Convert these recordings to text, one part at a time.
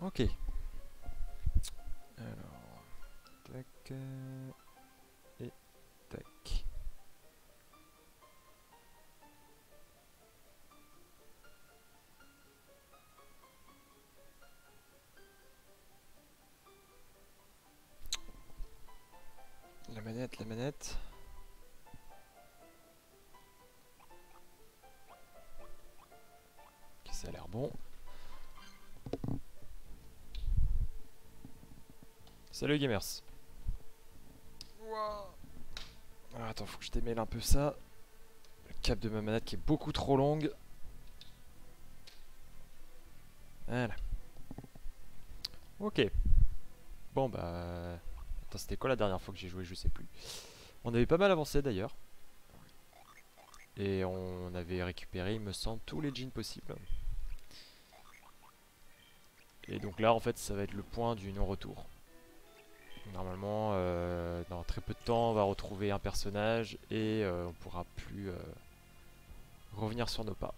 Ok. Alors, tac euh, et tac. La manette, la manette. Salut gamers. Alors, attends, faut que je démêle un peu ça. Le câble de ma manette qui est beaucoup trop longue. Voilà. Ok. Bon bah... Attends, c'était quoi la dernière fois que j'ai joué Je sais plus. On avait pas mal avancé d'ailleurs. Et on avait récupéré, il me semble, tous les jeans possibles. Et donc là, en fait, ça va être le point du non-retour. Normalement, euh, dans très peu de temps, on va retrouver un personnage et euh, on pourra plus euh, revenir sur nos pas.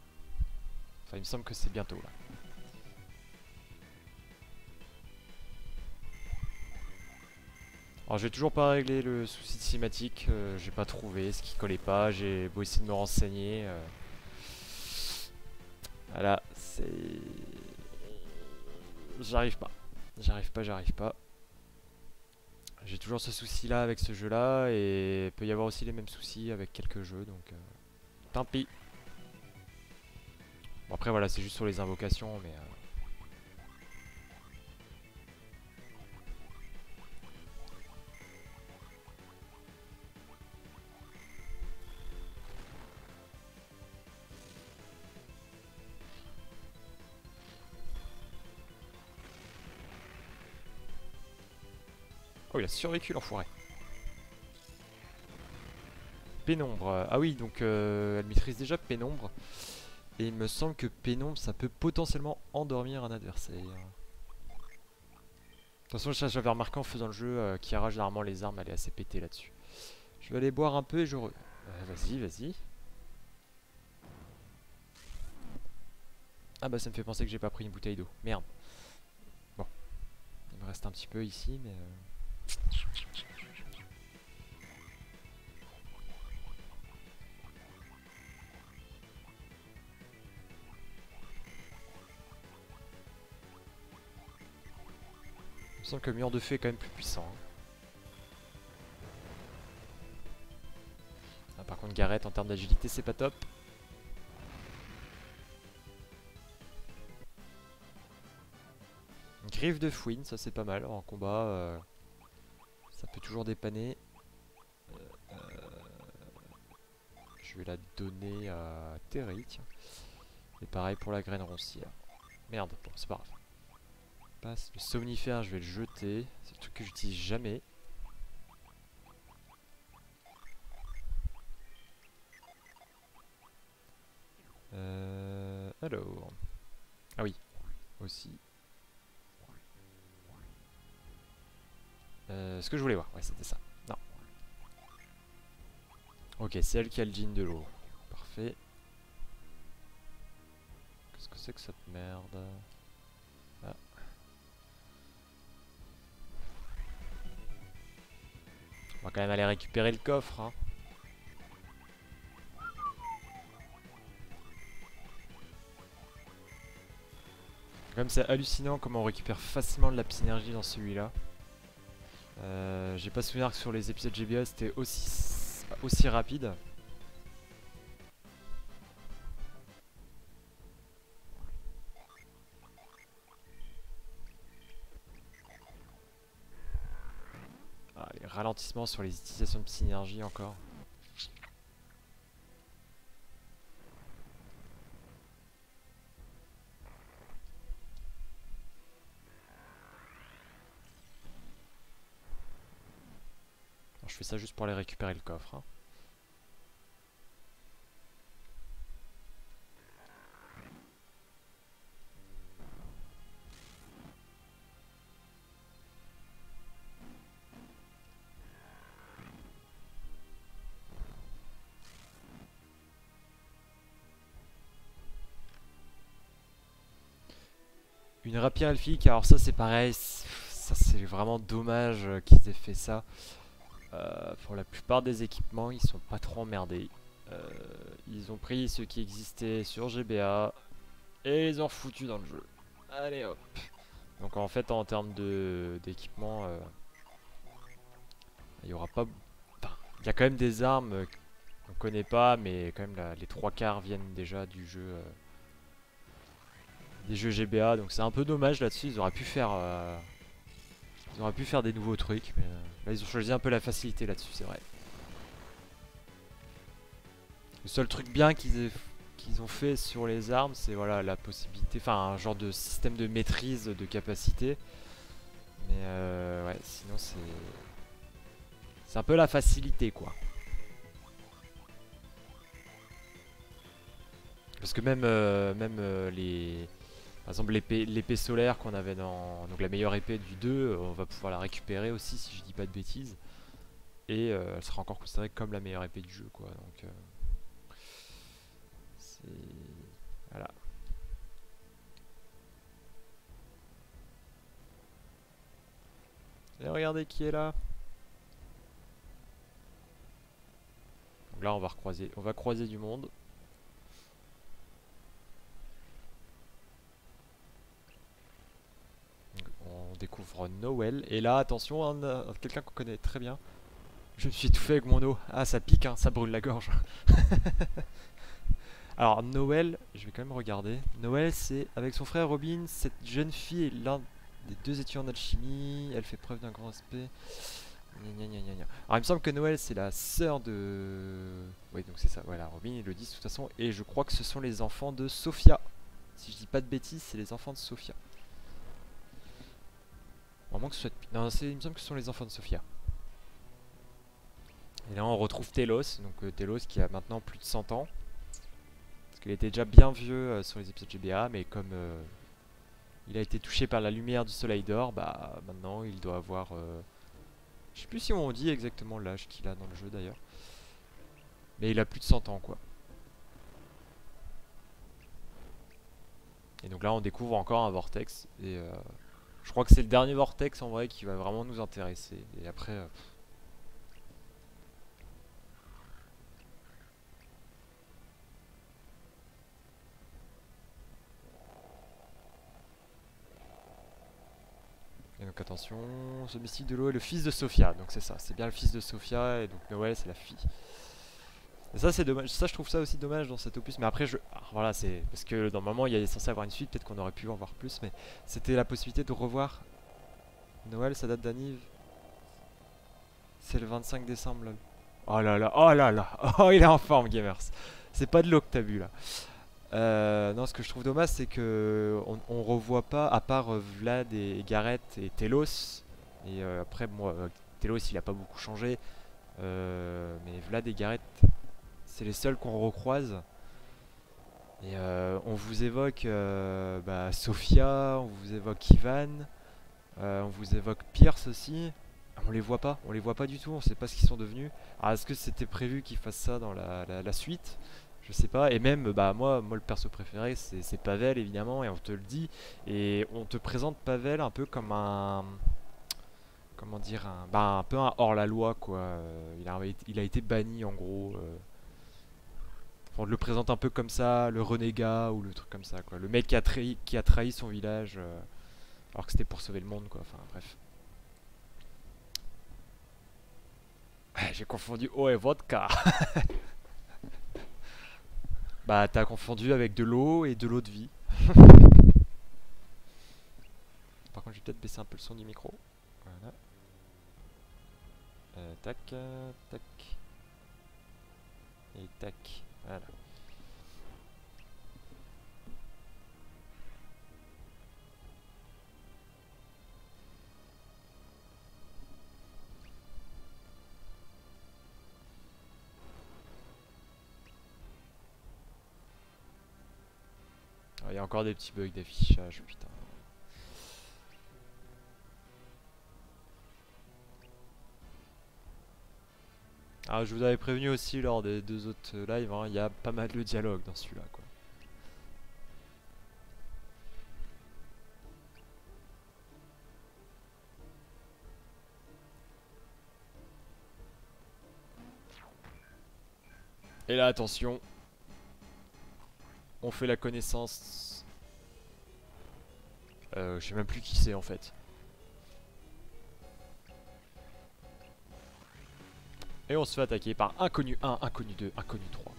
Enfin, il me semble que c'est bientôt là. Alors, j'ai toujours pas réglé le souci de cinématique. j'ai pas trouvé ce qui collait pas. J'ai beau essayer de me renseigner. Voilà, c'est. J'arrive pas. J'arrive pas, j'arrive pas. J'ai toujours ce souci là avec ce jeu là et il peut y avoir aussi les mêmes soucis avec quelques jeux donc euh, tant pis. Bon après voilà c'est juste sur les invocations mais euh, il a survécu l'enfoiré. Pénombre. Ah oui donc euh, elle maîtrise déjà Pénombre. Et il me semble que Pénombre ça peut potentiellement endormir un adversaire. De toute façon j'avais remarqué en faisant le jeu euh, Kiara généralement les armes elle est assez pétée là-dessus. Je vais aller boire un peu et je re... Euh, vas-y vas-y. Ah bah ça me fait penser que j'ai pas pris une bouteille d'eau. Merde. Bon. Il me reste un petit peu ici mais... euh, Il me semble que le mur de feu est quand même plus puissant. hein. Ah, par contre Gareth en termes d'agilité c'est pas top. Griffe de fouine, ça c'est pas mal en combat. euh, ça peut toujours dépanner. Euh, euh, je vais la donner à Terry. Et pareil pour la graine roncière. Merde, bon c'est pas grave. Le somnifère, je vais le jeter. C'est le truc que j'utilise jamais. Euh, alors. Ah oui. Aussi. Euh, ce que je voulais voir, ouais c'était ça. Non. Ok, c'est elle qui a le jean de l'eau. Parfait. Qu'est-ce que c'est que cette merde? Ah. On va quand même aller récupérer le coffre. Hein. Comme c'est hallucinant comment on récupère facilement de la synergie dans celui-là. Euh, J'ai pas souvenir que sur les épisodes GBA c'était aussi, aussi rapide. Ah, les ralentissements sur les utilisations de synergie encore. je fais ça juste pour aller récupérer le coffre. Hein. Une rapière elfique, alors ça c'est pareil, ça c'est vraiment dommage euh, qu'ils aient fait ça. Euh, pour la plupart des équipements, ils sont pas trop emmerdés. Euh, ils ont pris ceux qui existaient sur GBA et ils ont foutu dans le jeu. Allez hop. Donc en fait en termes d'équipement, euh, il y aura pas... il y a quand même des armes qu'on connaît pas, mais quand même les trois quarts viennent déjà du jeu... des jeux GBA, donc c'est un peu dommage là-dessus, ils auraient pu faire... ils auraient pu faire des nouveaux trucs, là ils ont choisi un peu la facilité là-dessus, c'est vrai. Le seul truc bien qu'ils ont fait sur les armes, c'est voilà la possibilité, enfin un genre de système de maîtrise de capacité. Mais euh, ouais, sinon c'est c'est un peu la facilité quoi. Parce que même euh, même euh, les par exemple l'épée solaire qu'on avait dans donc la meilleure épée du 2, on va pouvoir la récupérer aussi si je dis pas de bêtises. Et elle sera encore considérée comme la meilleure épée du jeu quoi. Donc voilà. Et regardez qui est là. Donc là on va recroiser, on va croiser du monde. on découvre Noël. Et là, attention, quelqu'un qu'on connaît très bien. Je me suis étouffé avec mon eau. Ah, ça pique, hein, ça brûle la gorge. Alors Noël, je vais quand même regarder. Noël, c'est avec son frère Robin. Cette jeune fille est l'un des deux étudiants d'alchimie. Elle fait preuve d'un grand respect. Alors il me semble que Noël, c'est la sœur de... Oui, donc c'est ça. Voilà, Robin, ils le disent de toute façon. Et je crois que ce sont les enfants de Sophia. Si je dis pas de bêtises, c'est les enfants de Sophia. Vraiment que ce soit... Non, il me semble que ce sont les enfants de Sophia. Et là, on retrouve Telos. Donc euh, Telos qui a maintenant plus de 100 ans. Parce qu'il était déjà bien vieux euh, sur les épisodes GBA, mais comme euh, il a été touché par la lumière du soleil d'or, bah maintenant il doit avoir... Je sais plus si on dit exactement l'âge qu'il a dans le jeu d'ailleurs. Mais il a plus de 100 ans quoi. Et donc là on découvre encore un vortex. Et je crois que c'est le dernier vortex en vrai qui va vraiment nous intéresser. Et après... Et donc attention, ce mystique de l'eau est le fils de Sophia, donc c'est ça, c'est bien le fils de Sophia, et donc Noël c'est la fille. Ça c'est dommage, ça je trouve ça aussi dommage dans cet opus, mais après je... voilà, c'est... Parce que normalement il y a censé avoir une suite, peut-être qu'on aurait pu en voir plus, mais c'était la possibilité de revoir Noël, sa date d'anniv. C'est le 25 décembre. Oh là là, oh là là, oh il est en forme gamers. C'est pas de l'eau que t'as vu là. Euh, non, ce que je trouve dommage, c'est que on, revoit pas, à part euh, Vlad et Gareth et Telos. Et euh, après, moi, Telos, il a pas beaucoup changé. mais Vlad et Gareth, c'est les seuls qu'on recroise. Et on vous évoque bah, Sophia, on vous évoque Ivan, on vous évoque Pierce aussi. On les voit pas, on les voit pas du tout, on sait pas ce qu'ils sont devenus. Alors est-ce que c'était prévu qu'ils fassent ça dans la suite? Je sais pas. Et même, bah moi, moi le perso préféré, c'est Pavel évidemment, et on te le dit. Et on te présente Pavel un peu comme un, comment dire, un, bah, un peu un hors la loi quoi. Euh, il, a, été banni en gros. Euh. On le présente un peu comme ça, le renégat ou le truc comme ça quoi. Le mec qui a trahi, qui a trahi son village, euh, alors que c'était pour sauver le monde quoi. Enfin bref. J'ai confondu eau et vodka. Bah t'as confondu avec de l'eau et de l'eau de vie. Par contre je vais peut-être baisser un peu le son du micro. Voilà. Euh, tac, tac. Et tac. Il y a encore des petits bugs d'affichage, putain. Ah, je vous avais prévenu aussi lors des deux autres lives, hein, il y a pas mal de dialogue dans celui-là, quoi. Et là, attention. On fait la connaissance. Euh, je sais même plus qui c'est en fait. Et on se fait attaquer par inconnu 1, inconnu 2, inconnu 3.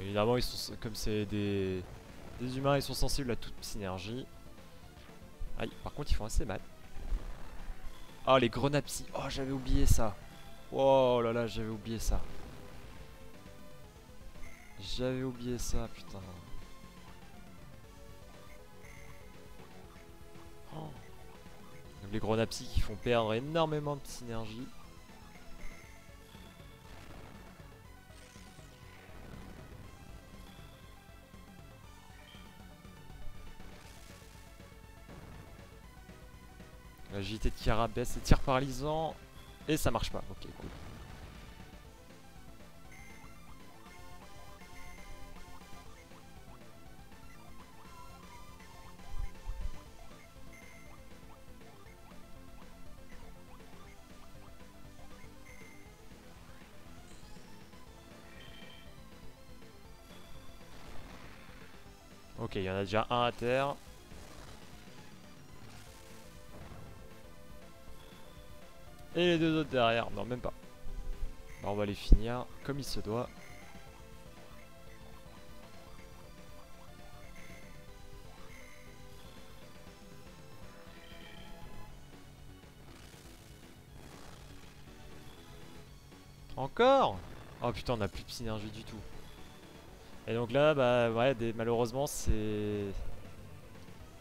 Évidemment, ils sont, comme c'est des, des humains, ils sont sensibles à toute synergie. Aïe, par contre, ils font assez mal. Oh, les grenades psy. Oh, j'avais oublié ça. Oh là là, j'avais oublié ça. J'avais oublié ça, putain. Les grenades qui font perdre énormément de synergie. Agilité de Kiara baisse et tir paralysant. Et ça marche pas. Ok, cool. Y en a déjà un à terre. Et les deux autres derrière. Non, même pas. Bah, on va les finir comme il se doit. Encore? Oh putain, on a plus de synergie du tout. Et donc là, bah ouais, malheureusement, c'est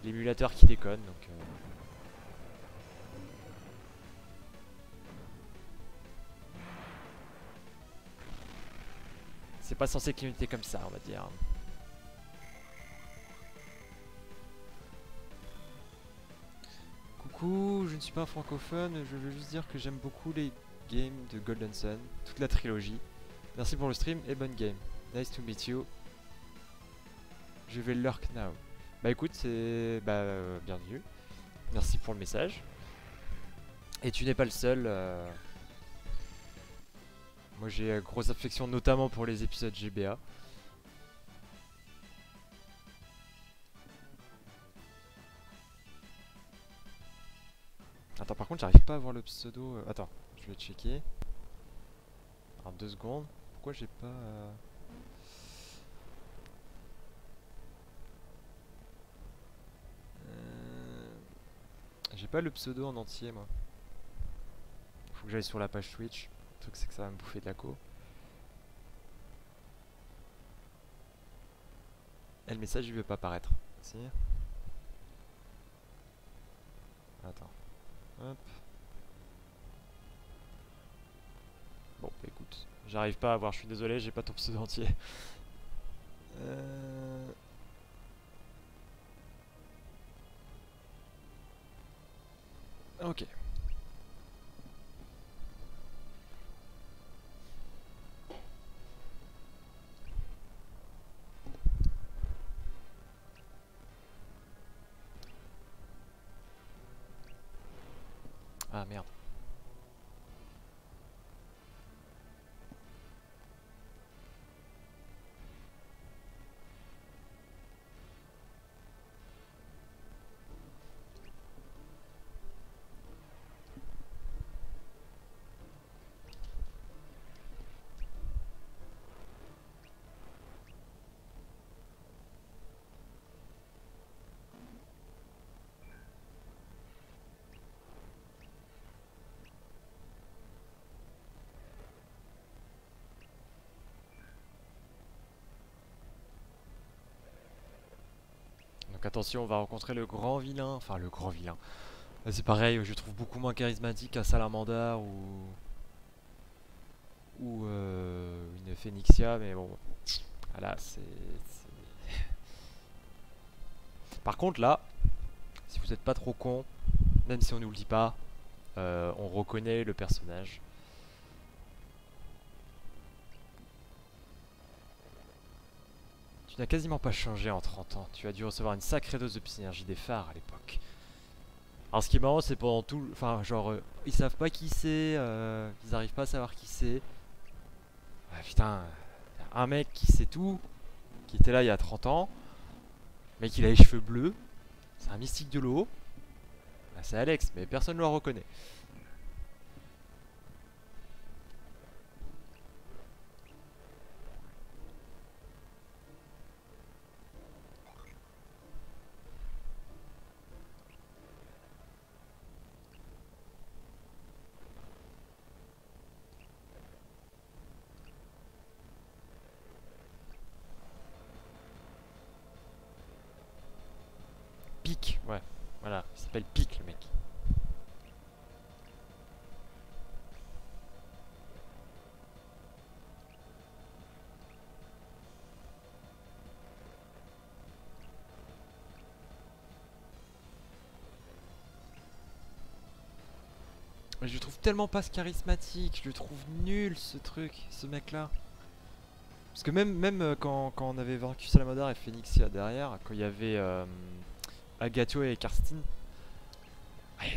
l'émulateur qui déconne. Donc, euh, C'est pas censé clignoter comme ça, on va dire. Coucou, je ne suis pas francophone, je veux juste dire que j'aime beaucoup les games de Golden Sun, toute la trilogie. Merci pour le stream et bonne game. Nice to meet you. Je vais lurk now. Bah écoute, c'est... Bah, euh, bienvenue. Merci pour le message. Et tu n'es pas le seul. Euh, moi j'ai euh, grosse affection notamment pour les épisodes GBA. Attends par contre j'arrive pas à voir le pseudo. Attends, je vais checker. En deux secondes. Pourquoi j'ai pas... j'ai pas le pseudo en entier moi. Faut que j'aille sur la page Twitch truc c'est que ça va me bouffer de la co. Et le message il veut pas apparaître. Si. Attends. Hop. Bon, bah, écoute. J'arrive pas à voir, je suis désolé, j'ai pas ton pseudo entier. Euh... Ok. Attention, on va rencontrer le grand vilain. Enfin, le grand vilain. C'est pareil, je trouve beaucoup moins charismatique qu'un Salamander ou... Euh, une Phoenixia, mais bon... Voilà, c'est... Par contre, là, si vous n'êtes pas trop con, même si on n'oublie pas, euh, on reconnaît le personnage. Tu n'as quasiment pas changé en 30 ans. Tu as dû recevoir une sacrée dose de synergie des phares à l'époque. Alors ce qui est marrant c'est pendant tout... Enfin genre euh, ils savent pas qui c'est, euh, ils arrivent pas à savoir qui c'est. Ah, putain, un mec qui sait tout, qui était là il y a 30 ans, mec il a les cheveux bleus, c'est un mystique de l'eau. Ah, c'est Alex, mais personne ne le reconnaît. Pic, ouais. Voilà, il s'appelle Pic le mec. Mais je le trouve tellement pas charismatique, je le trouve nul ce truc, ce mec là. Parce que même, même euh, quand, quand on avait vaincu Salamadar et Phoenixia derrière, quand il y avait euh, Agatio et Karstine, ouais,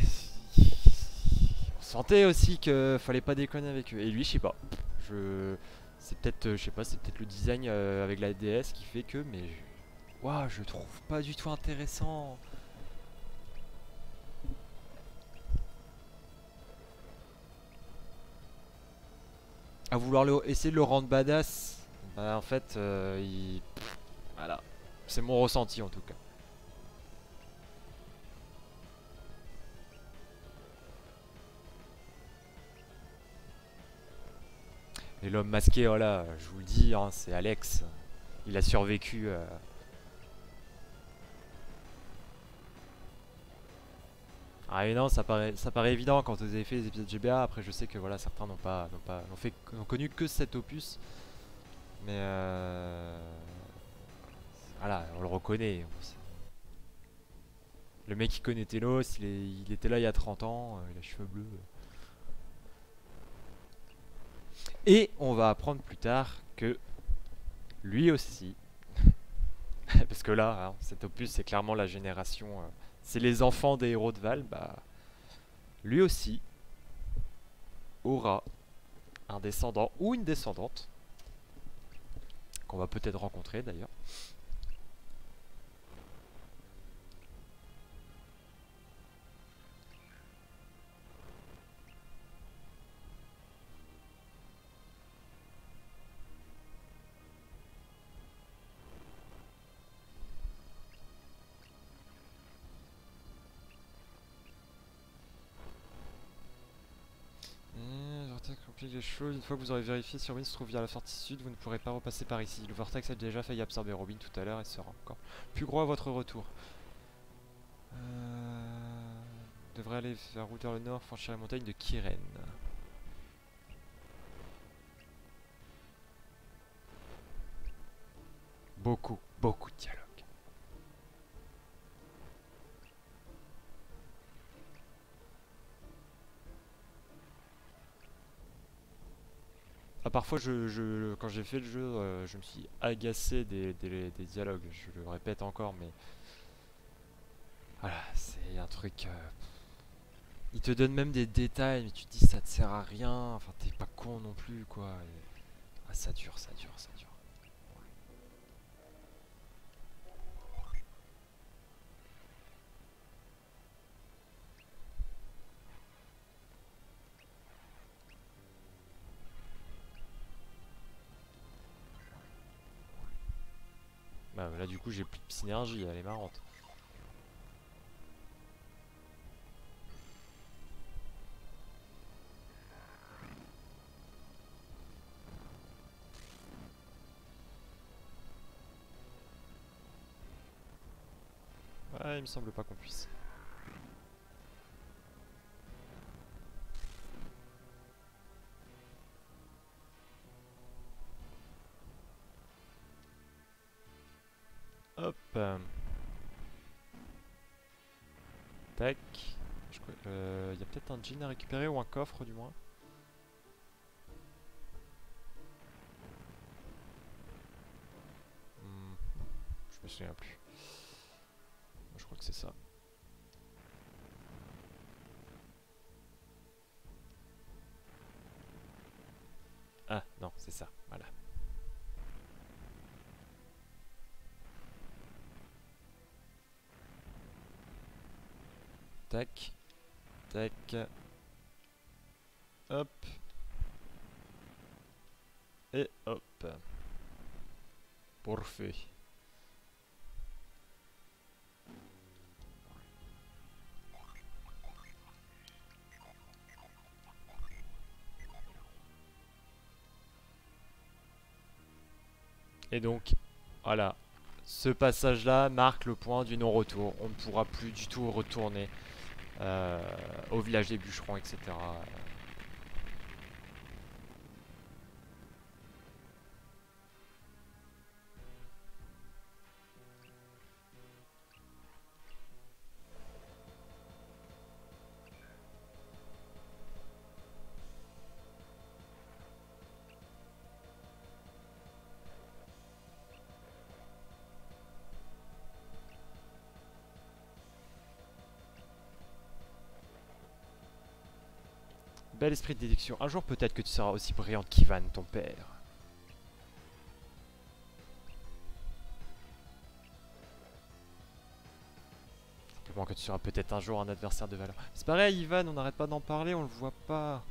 on sentait aussi que fallait pas déconner avec eux. Et lui, je sais pas. Je, c'est peut-être, euh, je sais pas, c'est peut-être le design euh, avec la DS qui fait que, mais, waouh, je trouve pas du tout intéressant. À vouloir le- essayer de le rendre badass, bah, en fait, euh, il, voilà, c'est mon ressenti en tout cas. Et l'homme masqué, voilà, je vous le dis, hein, c'est Alex. Il a survécu. euh. Ah non, ça paraît, ça paraît évident quand vous avez fait les épisodes GBA. Après, je sais que voilà, certains n'ont pas, n'ont pas, n'ont fait, n'ont connu que cet opus. Mais euh, voilà, on le reconnaît. Le mec qui connaît Telos, il, était là il y a 30 ans, euh, il a cheveux bleus. Et on va apprendre plus tard que lui aussi, parce que là, hein, cet opus c'est clairement la génération, euh, c'est les enfants des héros de Val, bah, lui aussi aura un descendant ou une descendante, qu'on va peut-être rencontrer d'ailleurs. Une fois que vous aurez vérifié si Robin se trouve via la sortie sud, vous ne pourrez pas repasser par ici. Le vortex a déjà failli absorber Robin tout à l'heure et sera encore plus gros à votre retour. Euh... Devrait aller faire route vers le nord, franchir la montagne de Kiren. Beaucoup, beaucoup de dialogue. Ah, parfois, je, quand j'ai fait le jeu, euh, je me suis agacé des, des- dialogues. Je le répète encore, mais voilà, c'est un truc. euh, Il te donne même des détails, mais tu te dis ça te sert à rien. Enfin, t'es pas con non plus, quoi. Ah, ça dure, ça dure, ça dure. Bah là, du coup, j'ai plus de synergie, elle est marrante. Ouais, il me semble pas qu'on puisse. Tac. Il y a peut-être un jean à récupérer ou un coffre du moins. Hmm, Je me souviens plus. Je crois que c'est ça. Ah non, c'est ça, voilà. Tac. Tac. Hop. Et hop. Parfait. Et donc, voilà. Ce passage-là marque le point du non-retour. On ne pourra plus du tout retourner au village des bûcherons, etc. Bel esprit de déduction. Un jour peut-être que tu seras aussi brillante qu'Ivan, ton père. Simplement que tu seras peut-être un jour un adversaire de valeur. C'est pareil, Ivan, on n'arrête pas d'en parler, on le voit pas.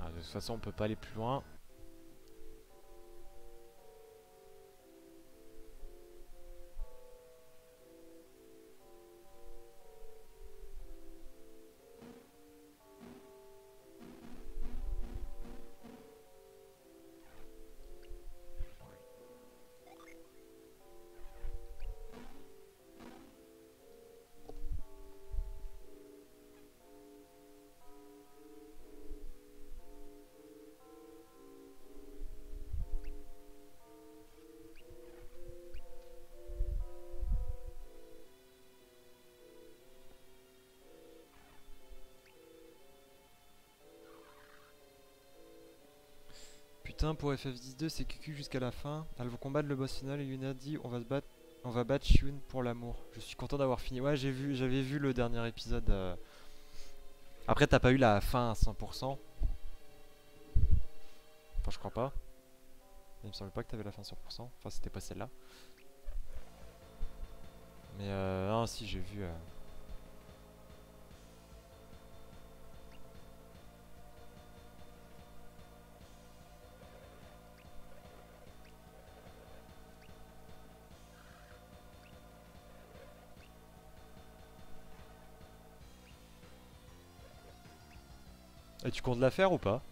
Ah, de toute façon, on peut pas aller plus loin. Pour FF12 c'est QQ jusqu'à la fin. Elles vont combattre le boss final et Yuna dit on va se battre on va battre Shun pour l'amour. Je suis content d'avoir fini. Ouais j'ai vu j'avais vu le dernier épisode. Euh. Après t'as pas eu la fin à 100%. Enfin je crois pas. Il me semble pas que t'avais la fin à 100%. Enfin c'était pas celle-là. Mais euh, non si j'ai vu. Euh. Et tu comptes la faire ou pas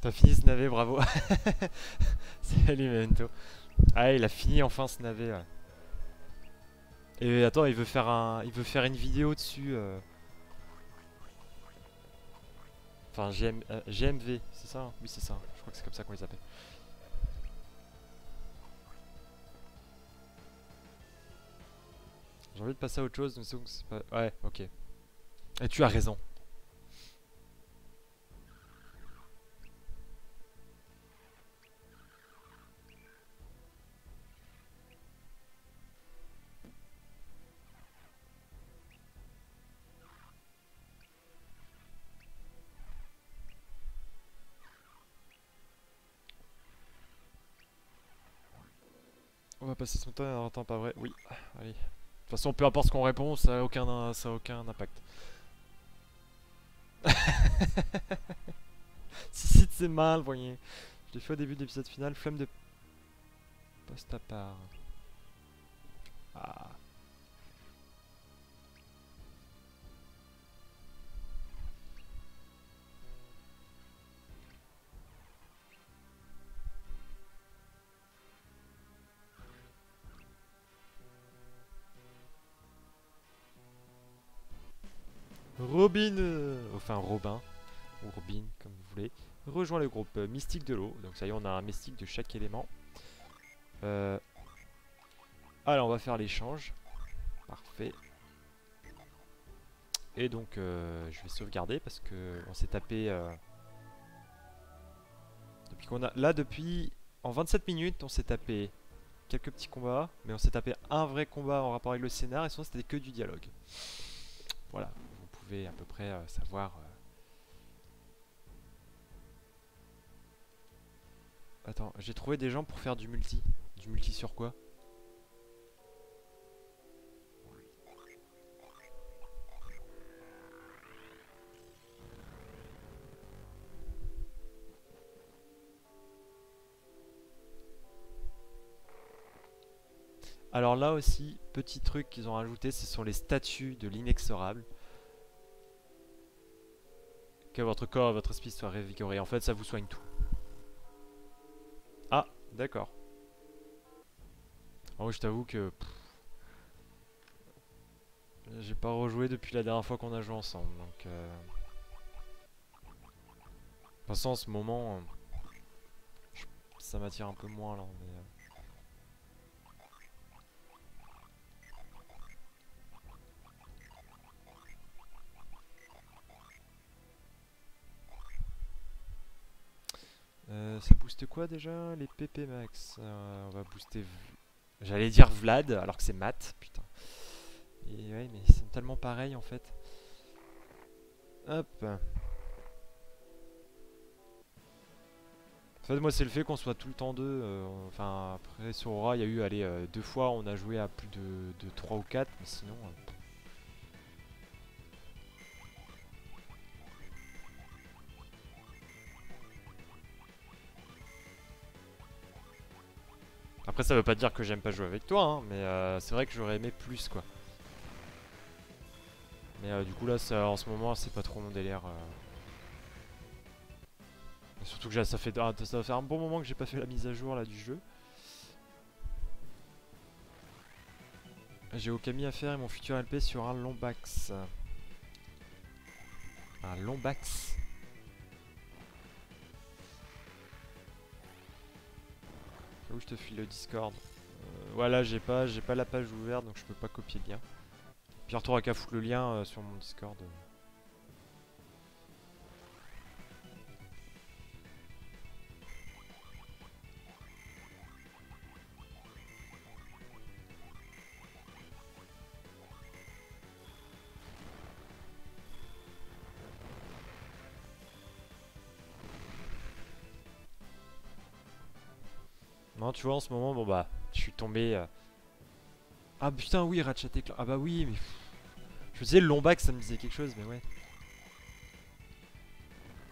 T'as fini ce navet, bravo. Salut Mento. Ah, il a fini enfin ce navet. Et attends, il veut faire un, il veut faire une vidéo dessus. Euh. Enfin, GMV, euh, c'est ça hein? Oui, c'est ça. Je crois que c'est comme ça qu'on les appelle. J'ai envie de passer à autre chose, mais c'est pas... Ouais, ok. Et tu as raison. Passer son temps pas vrai. Oui, allez. De toute façon, peu importe ce qu'on répond, ça a aucun, ça a aucun impact. si, si, c'est mal, voyez. Je l'ai fait au début de l'épisode final. Flamme de poste à part. Ah. Robin, euh, enfin Robin, ou Robin comme vous voulez, rejoint le groupe Mystique de l'eau. Donc ça y est, on a un mystique de chaque élément. Euh... Alors on va faire l'échange. Parfait. Et donc euh, je vais sauvegarder parce que on s'est tapé... Euh, depuis qu'on a... Là depuis... En 27 minutes on s'est tapé quelques petits combats. Mais on s'est tapé un vrai combat en rapport avec le scénar et sinon c'était que du dialogue. Voilà, à peu près euh, savoir... Attends, j'ai trouvé des gens pour faire du multi. Du multi sur quoi? Alors là aussi, petit truc qu'ils ont rajouté, ce sont les statuts de l'inexorable. Que votre corps, votre esprit soit révigoré. En fait, ça vous soigne tout. Ah, d'accord. Oh, je t'avoue que... J'ai pas rejoué depuis la dernière fois qu'on a joué ensemble, donc... Euh... De toute façon, en ce moment... Ça m'attire un peu moins, là, mais... Euh, ça booste quoi déjà Les PP max? Euh, on va booster. J'allais dire Vlad alors que c'est Matt. Putain. Et ouais, mais sont tellement pareils en fait. Hop. En fait, moi, c'est le fait qu'on soit tout le temps deux. Euh, enfin, après, sur Aura, il y a eu, allez, deux fois, on a joué à plus de, de 3 ou 4, mais sinon. Après ça veut pas dire que j'aime pas jouer avec toi, hein, mais euh, c'est vrai que j'aurais aimé plus quoi. Mais euh, du coup là en ce moment c'est pas trop mon délire. Euh. Surtout que ça fait, ça faire un bon moment que j'ai pas fait la mise à jour là du jeu. J'ai Okami à faire et mon futur LP sur un Lombax. Un Lombax Où je te file le Discord euh, Voilà, j'ai pas, pas la page ouverte donc je peux pas copier le lien. Pierre t'auras qu'à foutre le lien euh, sur mon Discord. Non, tu vois, en ce moment, bon bah, je suis tombé... Euh. Ah putain, oui, Ratchet et Ah bah oui, mais... Je me disais, le Lombax, ça me disait quelque chose, mais ouais.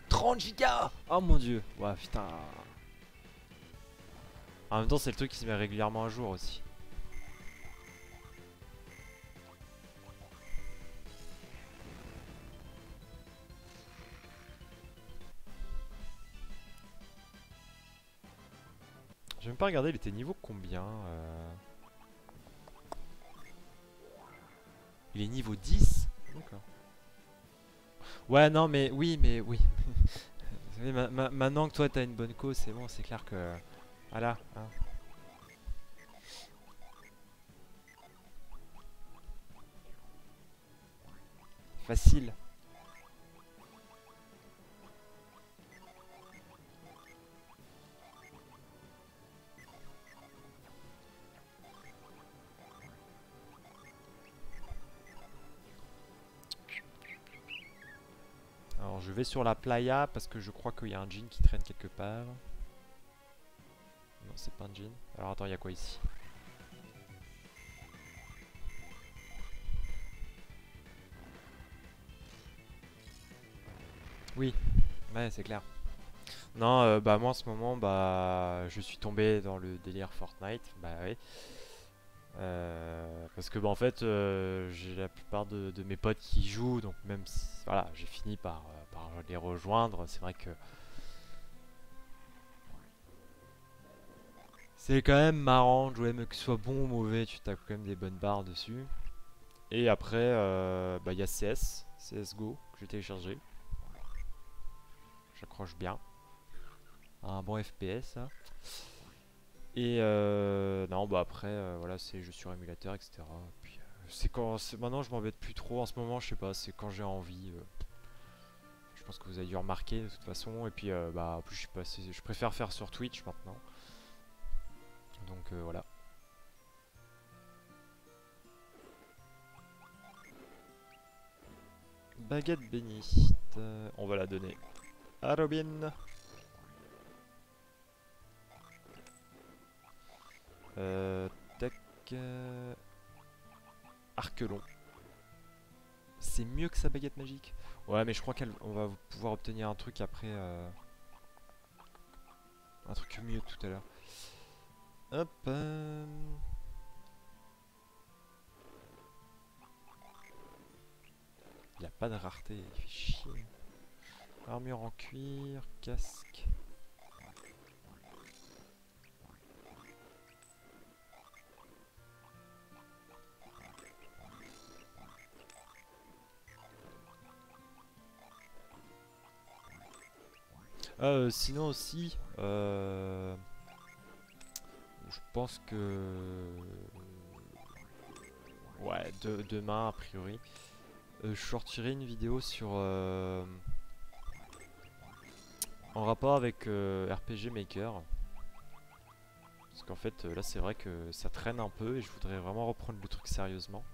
30 gigas Oh mon dieu Ouais, putain. En même temps, c'est le truc qui se met régulièrement à jour aussi. J'ai même pas regardé, il était niveau combien euh... Il est niveau 10 D'accord. Ouais, non, mais oui, mais oui. maintenant que toi t'as une bonne cause, c'est bon, c'est clair que... Voilà. Hein. Facile. Je vais sur la playa parce que je crois qu'il y a un jean qui traîne quelque part. Non, c'est pas un jean. Alors attends, il y a quoi ici? Oui, ouais, c'est clair. Non, euh, bah moi en ce moment, bah je suis tombé dans le délire Fortnite. Bah oui. Euh, parce que bah, en fait euh, j'ai la plupart de, mes potes qui jouent donc même si voilà j'ai fini par, euh, par, les rejoindre. C'est vrai que c'est quand même marrant de jouer même que ce soit bon ou mauvais tu tapes quand même des bonnes barres dessus. Et après bah, il y a CS CSGO que j'ai téléchargé. J'accroche bien. Un bon FPS ça Et euh, non, bah après, euh, voilà, c'est jeux sur émulateur, etc. Euh, c'est quand, maintenant, je m'embête plus trop. En ce moment, je sais pas, c'est quand j'ai envie. je pense que vous avez dû remarquer de toute façon. Et puis, bah, en plus, je je préfère faire sur Twitch maintenant. Donc voilà. Baguette bénite. on va la donner à Robin. Euh, tac. Euh, Arquelon. C'est mieux que sa baguette magique Ouais, mais je crois qu'on va pouvoir obtenir un truc après. Euh, un truc mieux tout à l'heure. Hop. Euh... Il n'y a pas de rareté, il fait chier. Armure en cuir, casque. Euh, sinon aussi, euh, je pense que... Ouais, demain a priori, euh, je sortirai une vidéo sur... en rapport avec RPG Maker. Parce qu'en fait, là c'est vrai que ça traîne un peu et je voudrais vraiment reprendre le truc sérieusement.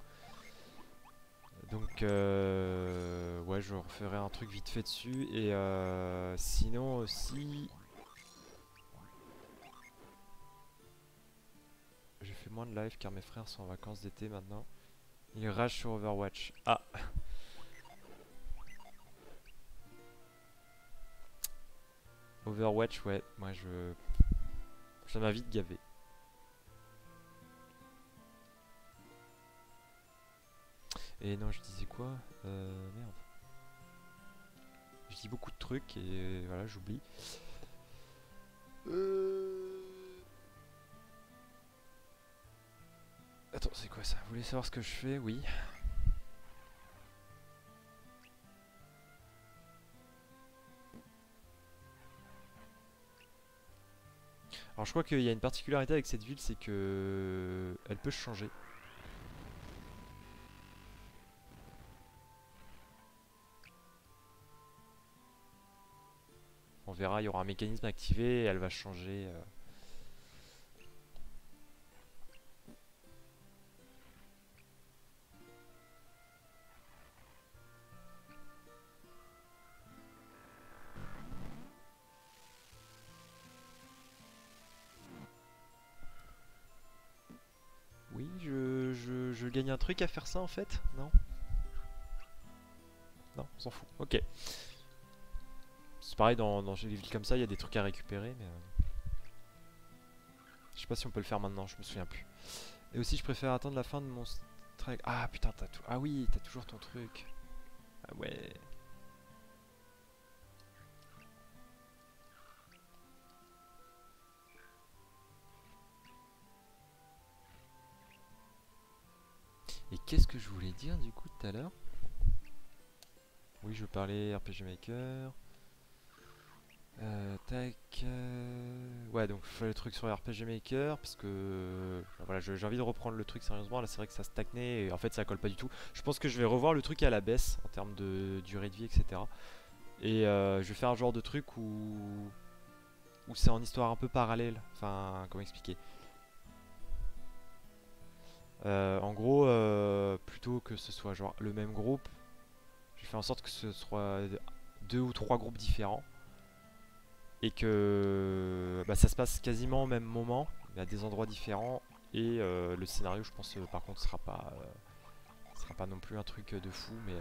Donc euh, ouais je referai un truc vite fait dessus et euh, sinon aussi j'ai fait moins de live car mes frères sont en vacances d'été maintenant. Ils rage sur Overwatch. Ah Overwatch ouais moi je ça m'a vite gavé. Et non, je disais quoi euh, Merde. Je dis beaucoup de trucs et voilà, j'oublie. Euh... Attends, c'est quoi ça? Vous voulez savoir ce que je fais? Oui. Alors je crois qu'il y a une particularité avec cette ville, c'est que elle peut changer. On verra, il y aura un mécanisme activé et elle va changer. Euh. Oui, je, je, je gagne un truc à faire ça en fait? Non? Non, on s'en fout. Ok. C'est pareil, dans, dans des villes comme ça, il y a des trucs à récupérer, mais... Euh, je sais pas si on peut le faire maintenant, je me souviens plus. Et aussi, je préfère attendre la fin de mon strike. Ah putain, t'as tout... Ah oui, t'as toujours ton truc. Ah ouais... Et qu'est-ce que je voulais dire du coup tout à l'heure? Oui, je parlais RPG Maker. Euh, tac. Euh, ouais, donc je fais le truc sur RPG Maker parce que voilà, j'ai envie de reprendre le truc sérieusement. Là, c'est vrai que ça stagnait et en fait, ça colle pas du tout. Je pense que je vais revoir le truc à la baisse en termes de durée de vie, etc. Et euh, je vais faire un genre de truc où où c'est en histoire un peu parallèle. Enfin, comment expliquer? En gros, plutôt que ce soit genre le même groupe, je fais en sorte que ce soit deux ou trois groupes différents et que bah, ça se passe quasiment au même moment, à des endroits différents, et euh, le scénario, je pense, euh, par contre, sera pas, euh, sera pas non plus un truc de fou, mais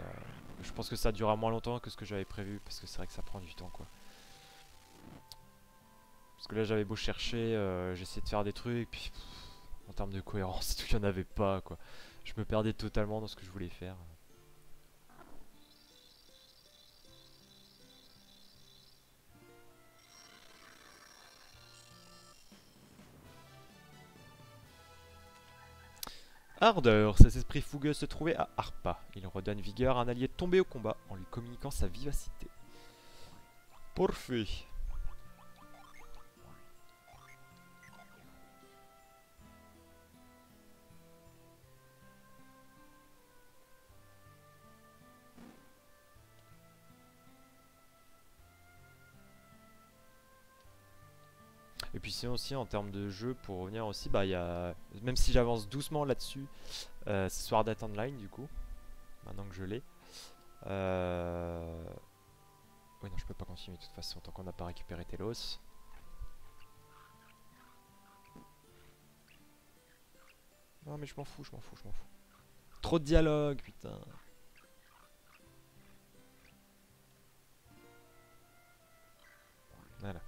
je pense que ça durera moins longtemps que ce que j'avais prévu, parce que c'est vrai que ça prend du temps, quoi. Parce que là, j'avais beau chercher, j'essayais de faire des trucs, puis en termes de cohérence, il n'y en avait pas, quoi. Je me perdais totalement dans ce que je voulais faire. Ardeur, cet esprit fougueux se trouvait à Arpa. Il redonne vigueur à un allié tombé au combat en lui communiquant sa vivacité. Parfait. Et puis sinon aussi en termes de jeu, pour revenir aussi, bah y a, même si j'avance doucement là-dessus, euh, c'est Sword Online du coup, maintenant que je l'ai. Euh... Oui non je peux pas continuer de toute façon tant qu'on n'a pas récupéré Telos. Non mais je m'en fous, je m'en fous, je m'en fous. Trop de dialogue, putain. Voilà.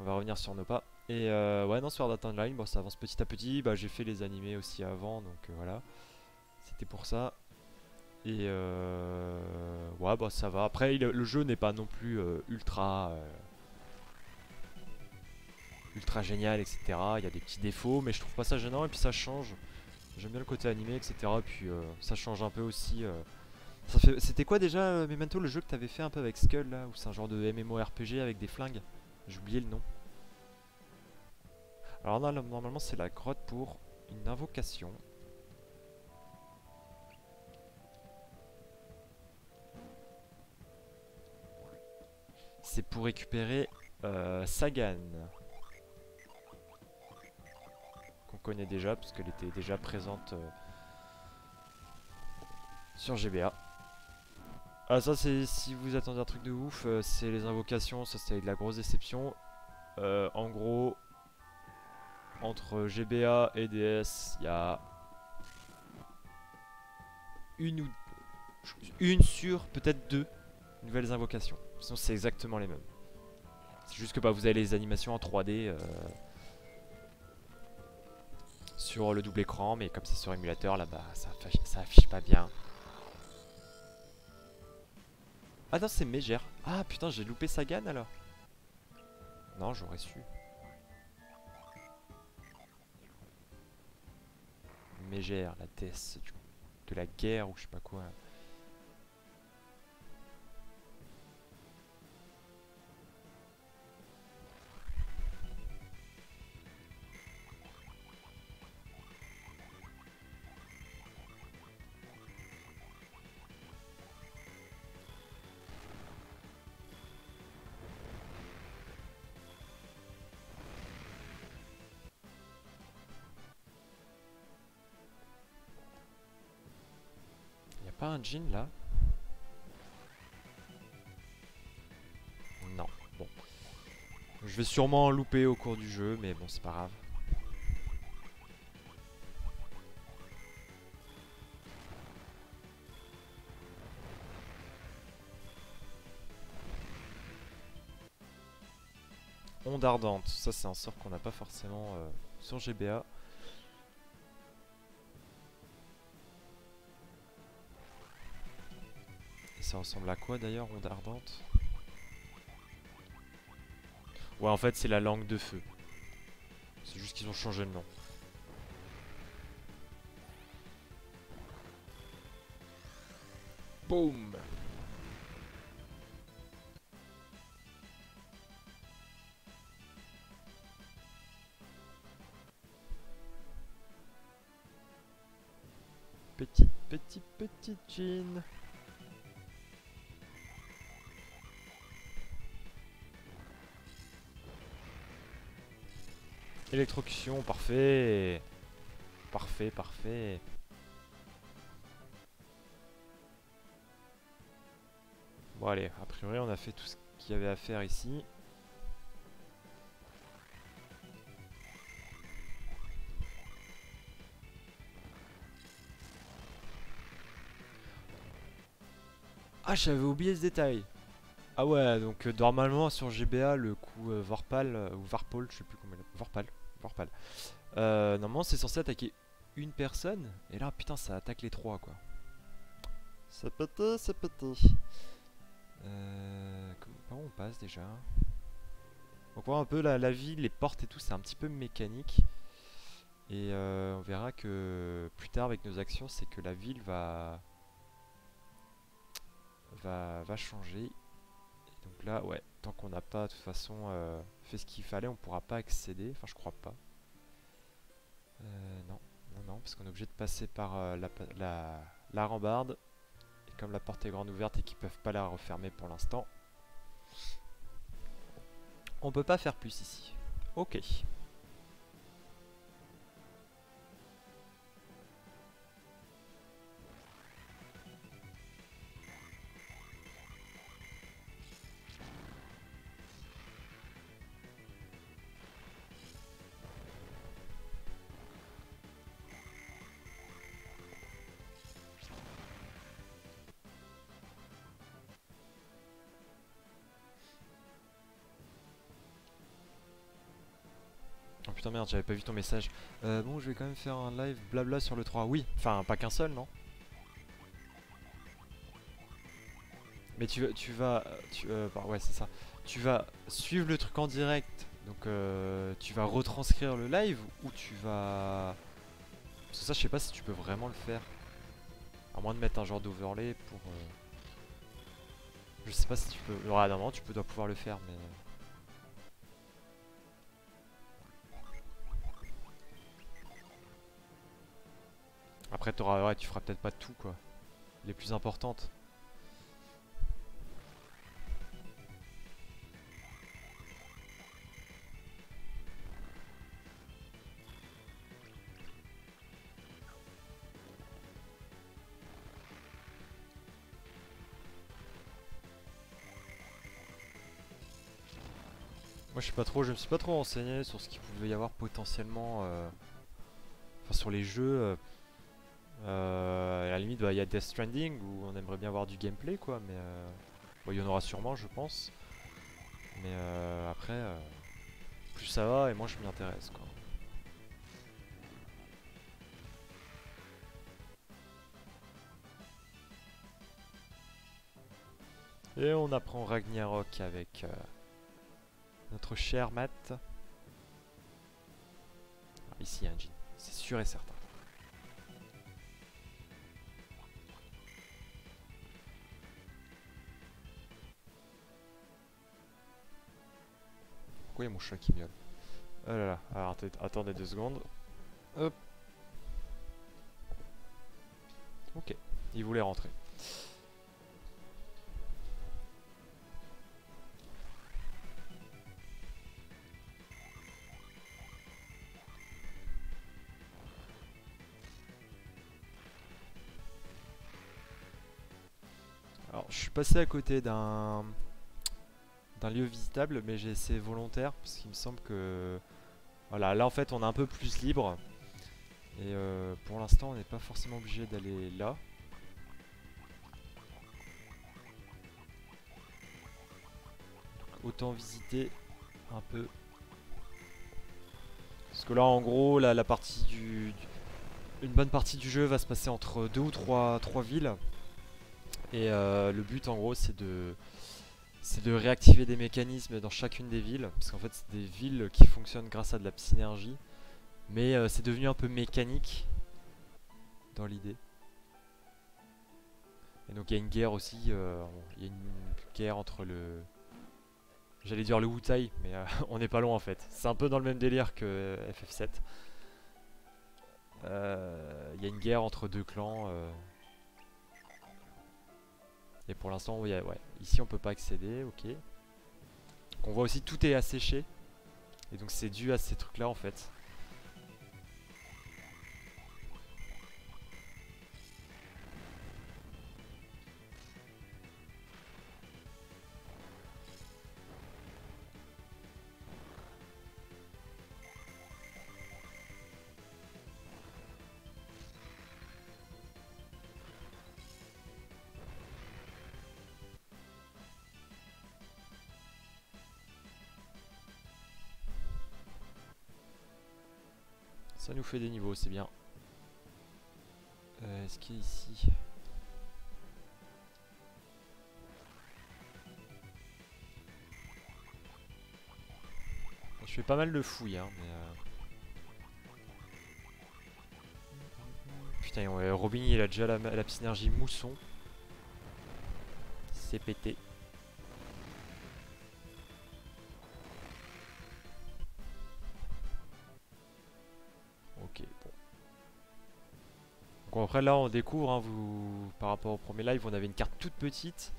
On va revenir sur nos pas. Et euh, ouais, non, sur Data Online, bon, ça avance petit à petit. Bah, j'ai fait les animés aussi avant, donc euh, voilà. C'était pour ça. Et euh, ouais, bah ça va. Après, le jeu n'est pas non plus euh, ultra ultra génial, etc. Il y a des petits défauts, mais je trouve pas ça gênant. Et puis ça change. J'aime bien le côté animé, etc. Puis ça change un peu aussi. C'était quoi déjà, Memento, le jeu que t'avais fait un peu avec Skull là Où c'est un genre de MMORPG avec des flingues? J'ai oublié le nom. Alors normalement c'est la grotte pour une invocation. C'est pour récupérer euh, Sagan. Qu'on connaît déjà parce qu'elle était déjà présente euh, sur GBA. Ah ça c'est si vous attendez un truc de ouf, euh, c'est les invocations, ça c'est de la grosse déception. en gros, entre GBA et DS, il y a une ou une sur peut-être deux nouvelles invocations. Sinon c'est exactement les mêmes. C'est juste que bah, vous avez les animations en 3D euh, sur le double écran, mais comme c'est sur émulateur, là-bas, ça, ça affiche pas bien. Ah non, c'est Mégère. Ah putain, j'ai loupé Sagan alors. Non, j'aurais su. Mégère, la déesse de la guerre ou je sais pas quoi. Un jean là? Non, bon. Je vais sûrement en louper au cours du jeu, mais bon, c'est pas grave. Onde ardente, ça c'est un sort qu'on n'a pas forcément euh, sur GBA. Ça ressemble à quoi d'ailleurs, onde ardente? Ouais, en fait, c'est la langue de feu. C'est juste qu'ils ont changé le nom. Boum Petit, petit, petit jean Électrocution, parfait. Parfait, parfait. Bon allez, a priori on a fait tout ce qu'il y avait à faire ici. Ah j'avais oublié ce détail Ah ouais donc euh, normalement sur GBA le coup euh, Vorpal euh, ou Varpol je sais plus comment il Vorpal Euh, normalement, c'est censé attaquer une personne. Et là, putain, ça attaque les trois, quoi. C'est pété, c'est pété. Euh, comment on passe déjà? On voit un peu la, la ville, les portes et tout, c'est un petit peu mécanique. Et euh, on verra que plus tard avec nos actions, c'est que la ville va, va, va changer. Donc là, ouais, tant qu'on n'a pas de toute façon euh, fait ce qu'il fallait, on pourra pas accéder. Enfin, je crois pas. Euh, non, non, non, parce qu'on est obligé de passer par euh, la, la, rambarde. Et comme la porte est grande ouverte et qu'ils peuvent pas la refermer pour l'instant, on peut pas faire plus ici. Ok. Oh putain merde, j'avais pas vu ton message. Euh, bon, je vais quand même faire un live blabla sur le 3. Oui, enfin pas qu'un seul, non Mais tu, tu vas... Tu, euh, bah, ouais, c'est ça. Tu vas suivre le truc en direct. Donc euh, tu vas retranscrire le live ou tu vas... Parce que ça, je sais pas si tu peux vraiment le faire. À moins de mettre un genre d'overlay pour... euh, Je sais pas si tu peux... Ouais, non, non, tu peux, dois pouvoir le faire, mais... Après, tu feras peut-être pas tout, quoi. Les plus importantes. Moi, je suis pas trop, je me suis pas trop renseigné sur ce qu'il pouvait y avoir potentiellement, euh, enfin sur les jeux. euh, euh, à la limite, bah, il y a Death Stranding où on aimerait bien voir du gameplay, quoi. Mais euh, il y en aura sûrement, je pense. Mais euh, après, euh, plus ça va et moins je m'y intéresse, quoi. Et on apprend Ragnarok avec euh, notre cher Matt. Ah, ici, jean, c'est sûr et certain. Mon chat qui miaule Oh là là, alors attendez, attendez deux secondes. Hop. Ok, il voulait rentrer. Alors, je suis passé à côté d'un d'un lieu visitable, mais j'ai essayé volontaire parce qu'il me semble que voilà, là en fait on est un peu plus libre et euh, pour l'instant on n'est pas forcément obligé d'aller là. Donc, autant visiter un peu. Parce que là en gros la, partie du, du- une bonne partie du jeu va se passer entre deux ou trois, trois villes et euh, le but en gros c'est de c'est de réactiver des mécanismes dans chacune des villes, parce qu'en fait c'est des villes qui fonctionnent grâce à de la synergie, mais euh, c'est devenu un peu mécanique dans l'idée. Et donc il y a une guerre aussi, euh, il y a une guerre entre le... J'allais dire le Wutai, mais euh, on n'est pas loin en fait. C'est un peu dans le même délire que euh, FF7. Euh, Il y a une guerre entre deux clans. Et pour l'instant, ouais, ici on peut pas accéder, ok. Donc on voit aussi tout est asséché. Et donc c'est dû à ces trucs là en fait. Fait des niveaux, c'est bien. Euh, Est-ce qu'il est ici Je fais pas mal de fouilles, hein, mais... euh, Putain, Robin, il a déjà la, la synergie mousson. C'est pété. Après là on découvre, hein, vous, par rapport au premier live, on avait une carte toute petite.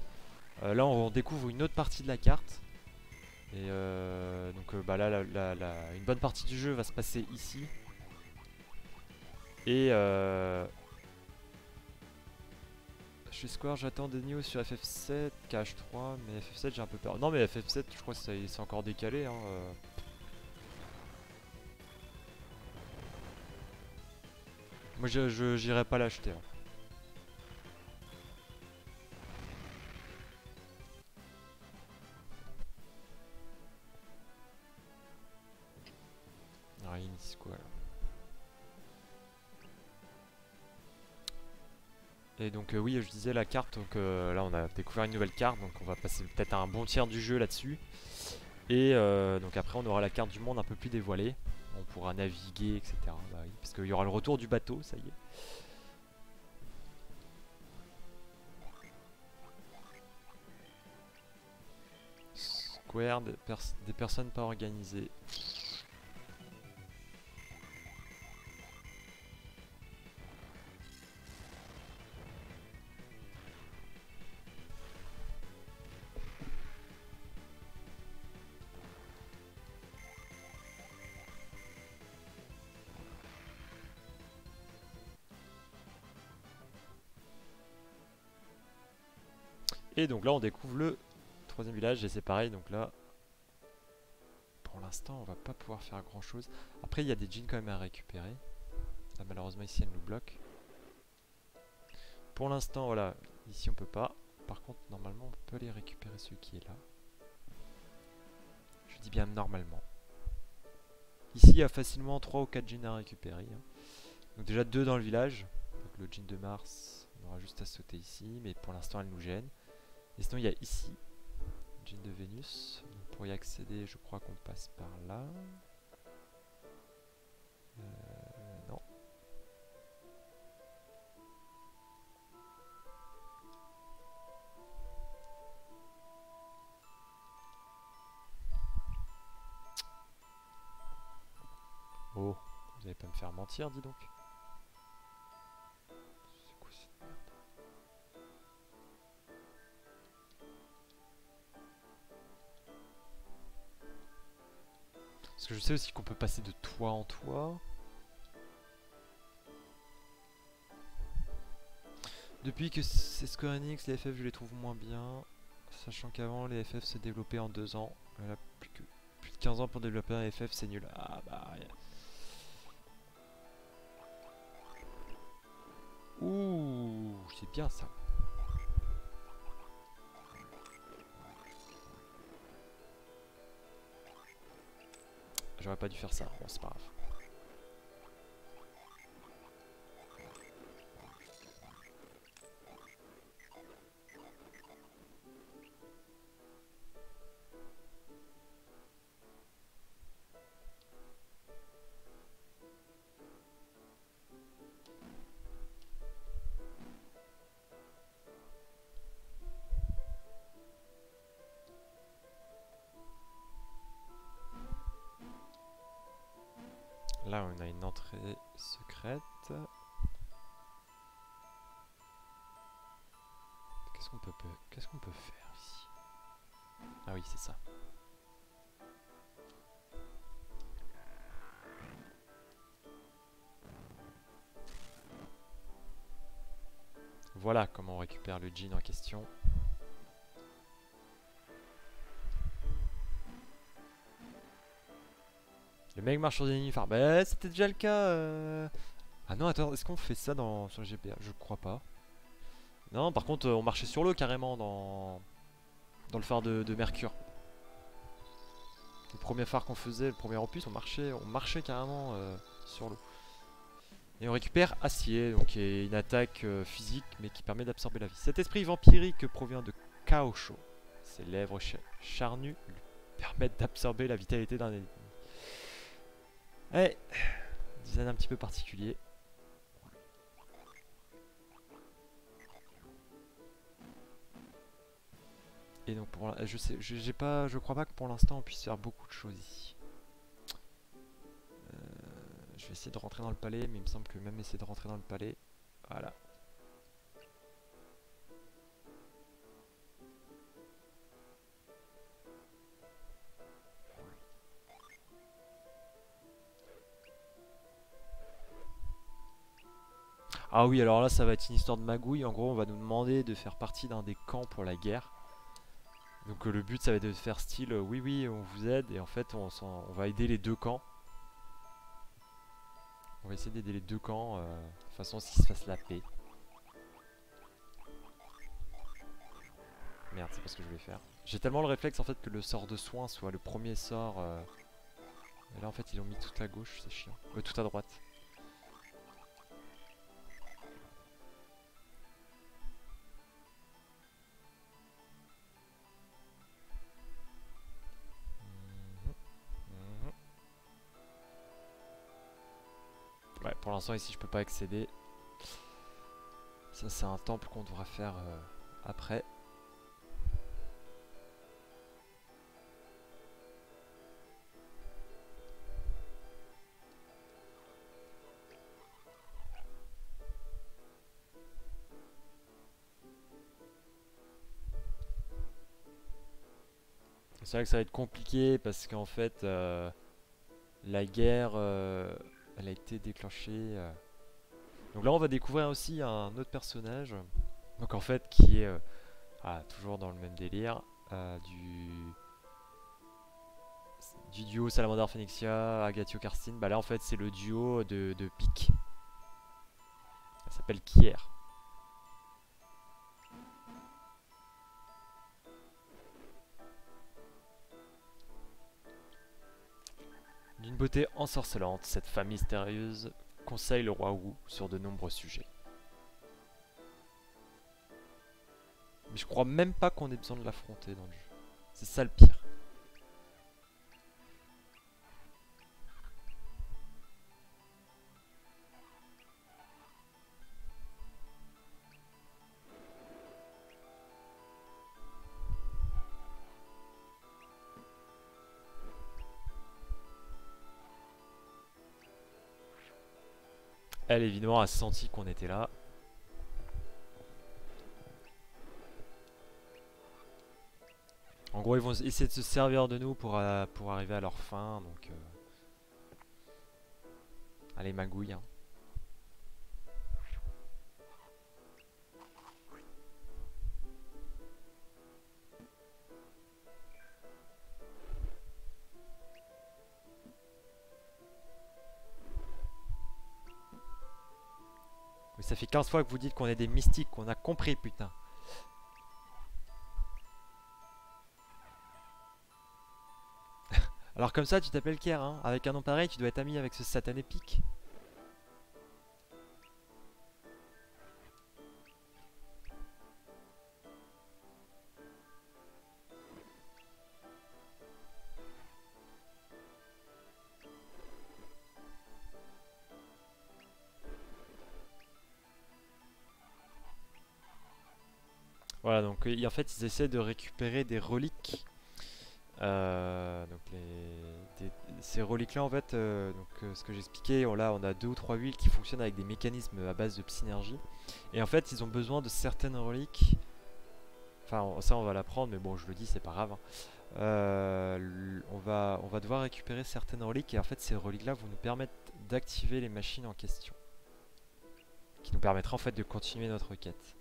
Euh, là on découvre une autre partie de la carte. Et euh, donc euh, bah là, une bonne partie du jeu va se passer ici. Et euh, chez Square, j'attends des news sur FF7, KH3, mais FF7 j'ai un peu peur. Non mais FF7, je crois que c'est encore décalé. Hein, Moi je j'irai pas l'acheter. hein. Ah, quoi là Et donc euh, oui, je disais la carte, donc euh, là on a découvert une nouvelle carte, donc on va passer peut-être un bon tiers du jeu là-dessus. Et euh, donc après on aura la carte du monde un peu plus dévoilée, on pourra naviguer, etc. Bah oui, parce qu'il y aura le retour du bateau, ça y est. Square, des, pers- des personnes pas organisées. Donc là on découvre le troisième village et c'est pareil donc là pour l'instant on va pas pouvoir faire grand chose. Après il y a des jeans quand même à récupérer. Là malheureusement ici elle nous bloque. Pour l'instant voilà, ici on peut pas. Par contre normalement on peut aller récupérer celui qui est là. Je dis bien normalement. Ici il y a facilement 3 ou 4 jeans à récupérer. hein. Donc déjà deux dans le village. Donc le jean de Mars, on aura juste à sauter ici, mais pour l'instant elle nous gêne. Et sinon, il y a ici, Jean de Vénus. Pour y accéder, je crois qu'on passe par là. Euh, non. Oh, vous allez pas me faire mentir, dis donc. Que je sais aussi qu'on peut passer de toit en toit. Depuis que c'est Square Enix, les FF je les trouve moins bien. Sachant qu'avant les FF se développaient en deux ans. Là, plus, que, plus de 15 ans pour développer un FF, c'est nul. Ah bah. yeah. Ouh, c'est bien ça. J'aurais pas dû faire ça, bon c'est pas grave. Secrète. Qu'est-ce qu'on peut, peut faire ici? Ah oui c'est ça. Voilà comment on récupère le jean en question. Le mec marche sur des nénuphars. Bah c'était déjà le cas. euh. Ah non attends, est-ce qu'on fait ça dans sur le GPA Je crois pas. Non par contre euh, on marchait sur l'eau carrément dans dans le phare de, Mercure. Le premier phare qu'on faisait, le premier opus, on marchait, on marchait carrément euh, sur l'eau. Et on récupère acier, donc qui est une attaque euh, physique mais qui permet d'absorber la vie. Cet esprit vampirique provient de Kaosho. Ses lèvres cha- charnues lui permettent d'absorber la vitalité d'un ennemi. Ouais, design un petit peu particulier. Et donc pour je sais, j'ai pas, je crois pas que pour l'instant on puisse faire beaucoup de choses ici. Euh, je vais essayer de rentrer dans le palais, mais il me semble que même essayer de rentrer dans le palais, voilà. Ah oui, alors là, ça va être une histoire de magouille. En gros, on va nous demander de faire partie d'un des camps pour la guerre. Donc euh, le but, ça va être de faire style, euh, oui, oui, on vous aide. Et en fait, on, va aider les deux camps. On va essayer d'aider les deux camps, euh, de façon à ce qu'ils se fassent la paix. Merde, c'est pas ce que je voulais faire. J'ai tellement le réflexe en fait que le sort de soin soit le premier sort. Et là en fait ils ont mis tout à gauche, c'est chiant. Euh, tout à droite. Ici je peux pas accéder. Ça c'est un temple qu'on devra faire euh, après. C'est vrai que ça va être compliqué parce qu'en fait euh, la guerre euh, elle a été déclenchée. Euh. Donc là on va découvrir aussi un autre personnage. Donc en fait qui est ah, toujours dans le même délire du du duo Salamander Phoenixia, Agatio Karstine. Bah là en fait c'est le duo de, de Pic. Ça s'appelle Kier. D'une beauté ensorcelante, cette femme mystérieuse conseille le roi Wu sur de nombreux sujets. Mais je crois même pas qu'on ait besoin de l'affronter dans le jeu. C'est ça le pire. Elle, évidemment, a senti qu'on était là. En gros, ils vont essayer de se servir de nous pour, euh, pour arriver à leur fin. Donc, euh. Allez, magouille. Hein. Ça fait 15 fois que vous dites qu'on est des mystiques, qu'on a compris, putain. Alors comme ça, tu t'appelles Kier, hein Avec un nom pareil, tu dois être ami avec ce satan épique. Voilà, donc en fait, ils essaient de récupérer des reliques. Euh, ces reliques-là, en fait, euh, donc, euh, ce que j'expliquais, là, on a deux ou trois huiles qui fonctionnent avec des mécanismes à base de synergie. Et en fait, ils ont besoin de certaines reliques. Enfin, ça, on va l'apprendre, mais bon, je le dis, c'est pas grave. Hein. on, va, on va devoir récupérer certaines reliques, et en fait, ces reliques-là vont nous permettre d'activer les machines en question. Qui nous permettra en fait de continuer notre quête.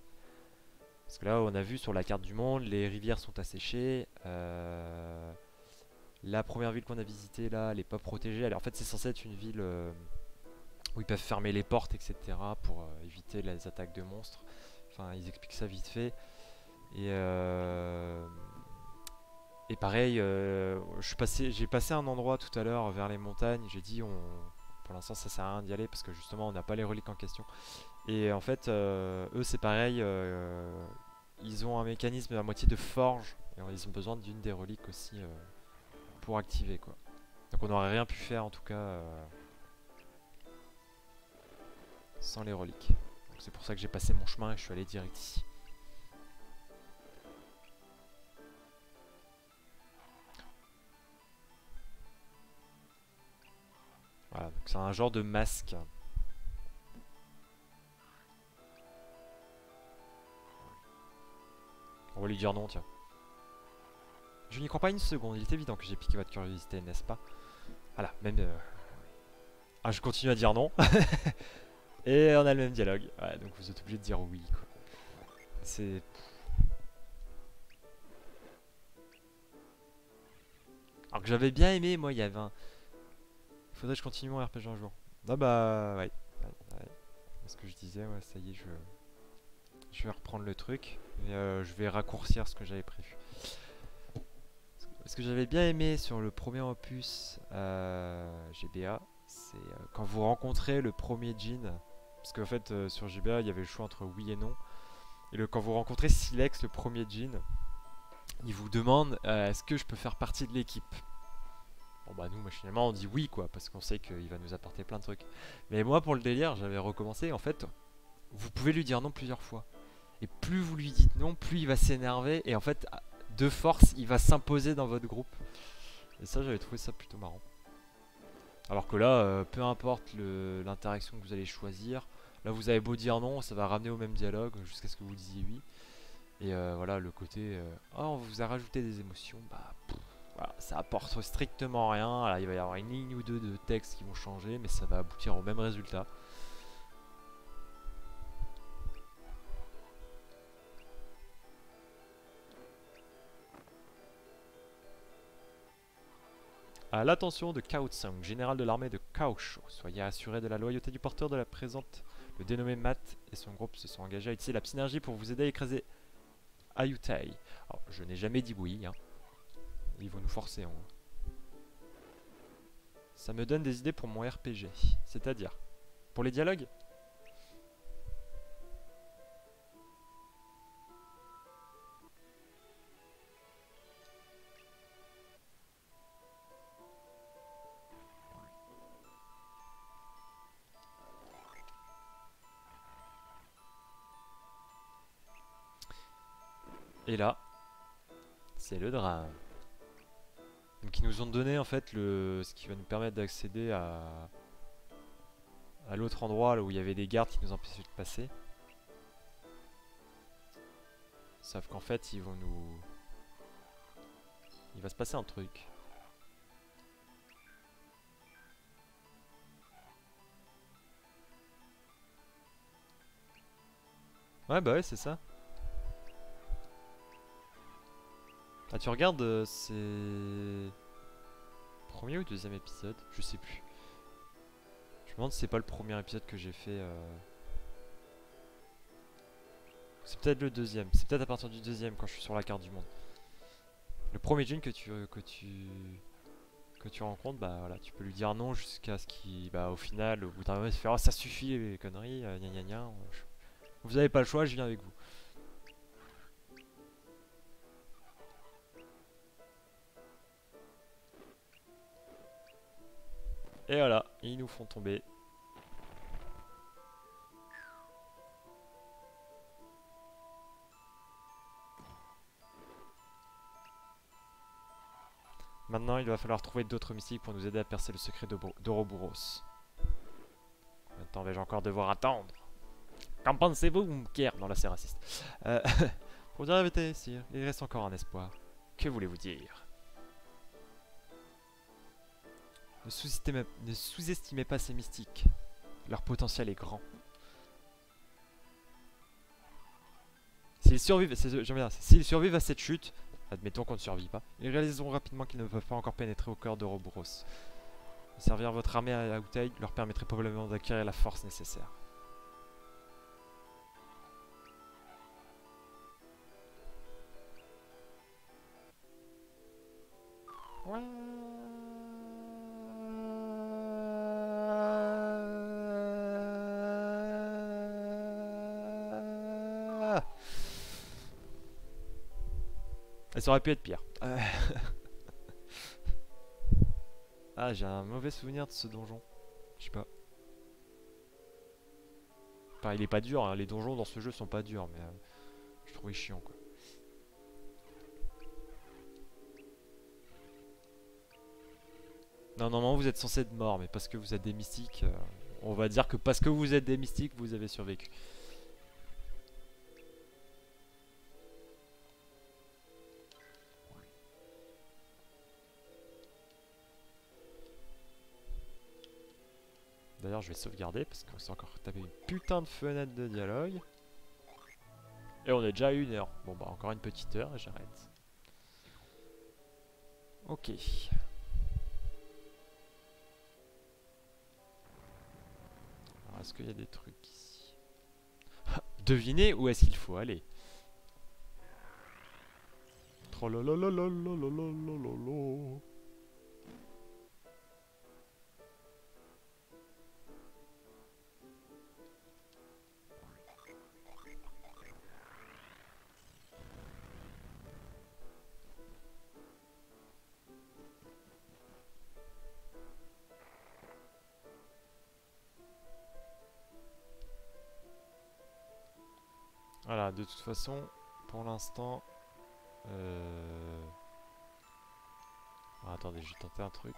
Parce que là, on a vu sur la carte du monde, les rivières sont asséchées. Euh, la première ville qu'on a visitée là, elle n'est pas protégée. Alors, en fait, c'est censé être une ville euh, où ils peuvent fermer les portes, etc. pour euh, éviter les attaques de monstres. Enfin, ils expliquent ça vite fait. Et, pareil, j'ai passé, passé un endroit tout à l'heure vers les montagnes. J'ai dit, on, pour l'instant, ça sert à rien d'y aller parce que justement, on n'a pas les reliques en question. Et en fait, euh, eux c'est pareil, euh, ils ont un mécanisme à moitié de forge. Et ils ont besoin d'une des reliques aussi euh, pour activer quoi. Donc on n'aurait rien pu faire en tout cas sans les reliques. C'est pour ça que j'ai passé mon chemin et je suis allé direct ici. Voilà, c'est un genre de masque. On va lui dire non, tiens. Je n'y crois pas une seconde. Il est évident que j'ai piqué votre curiosité, n'est-ce pas? Voilà, même... Euh, ah, je continue à dire non. Et on a le même dialogue. Ouais, donc vous êtes obligé de dire oui. quoi. C'est. Alors que j'avais bien aimé, moi, il y avait un. Faudrait que je continue mon RPG un jour. Ah bah, ouais. ouais, ouais. Ce que je disais, ouais, ça y est, je. Je vais reprendre le truc. Et euh, je vais raccourcir ce que j'avais prévu. Ce que j'avais bien aimé sur le premier opus euh, GBA, c'est euh, quand vous rencontrez le premier djinn. Parce qu'en fait, sur GBA, il y avait le choix entre oui et non. Et le, quand vous rencontrez Silex, le premier djinn, il vous demande est-ce que je peux faire partie de l'équipe? Bon bah nous machinalement on dit oui quoi parce qu'on sait qu'il va nous apporter plein de trucs. Mais moi pour le délire j'avais recommencé en fait vous pouvez lui dire non plusieurs fois. Et plus vous lui dites non plus il va s'énerver et en fait de force il va s'imposer dans votre groupe. Et ça j'avais trouvé ça plutôt marrant. Alors que là euh, peu importe l'interaction que vous allez choisir, là vous avez beau dire non ça va ramener au même dialogue jusqu'à ce que vous disiez oui. Et euh, voilà le côté euh, oh on vous a rajouté des émotions bah voilà, ça apporte strictement rien. Il va y avoir une ligne ou deux de texte qui vont changer, mais ça va aboutir au même résultat. À l'attention de Cao Tsung, général de l'armée de Kaosho, soyez assuré de la loyauté du porteur de la présente. Le dénommé Matt et son groupe se sont engagés à utiliser la synergie pour vous aider à écraser. Alors, je n'ai jamais dit oui, hein. Ils vont nous forcer. hein. Ça me donne des idées pour mon RPG. C'est-à-dire Pour les dialogues Et là, c'est le drame. Donc ils nous ont donné en fait le ce qui va nous permettre d'accéder à à l'autre endroit là où il y avait des gardes qui nous empêchaient de passer. Sauf qu'en fait ils vont nous il va se passer un truc. Ouais bah ouais c'est ça. Ah tu regardes euh, c'est premier ou deuxième épisode, je sais plus. Je me demande si c'est pas le premier épisode que j'ai fait. euh. C'est peut-être le deuxième. C'est peut-être à partir du deuxième quand je suis sur la carte du monde. Le premier jeune que tu que tu que tu rencontres, bah voilà, tu peux lui dire non jusqu'à ce qu'il, bah au final, au bout d'un moment, il se fait oh, ça suffit les conneries, euh, gna gna gna. euh, Vous avez pas le choix, je viens avec vous. Et voilà, ils nous font tomber. Maintenant, il va falloir trouver d'autres mystiques pour nous aider à percer le secret d'Ouroboros. Temps vais-je encore devoir attendre? Qu'en pensez-vous, Mkier Non, là c'est raciste. Euh, pour dire la vérité, sire, il reste encore un espoir. Que voulez-vous dire? Ne sous-estimez, pas ces mystiques. Leur potentiel est grand. S'ils survivent, à cette chute, admettons qu'on ne survit pas, ils réaliseront rapidement qu'ils ne peuvent pas encore pénétrer au cœur d'Ouroboros. Servir votre armée à Aoutaï leur permettrait probablement d'acquérir la force nécessaire. Ça aurait pu être pire. Euh. ah, j'ai un mauvais souvenir de ce donjon. Je sais pas. Enfin, il est pas dur, hein. les donjons dans ce jeu sont pas durs, mais euh, je trouvais chiant quoi. Non, normalement vous êtes censé être mort, mais parce que vous êtes des mystiques, euh, on va dire que parce que vous êtes des mystiques, vous avez survécu. Je vais sauvegarder parce qu'on s'est encore tapé une putain de fenêtre de dialogue. Et on est déjà à une heure. Bon bah encore une petite heure et j'arrête. Ok. Alors est-ce qu'il y a des trucs ici? Devinez où est-ce qu'il faut aller. Voilà, de toute façon, pour l'instant... Euh... ah, attendez, je vais tenter un truc.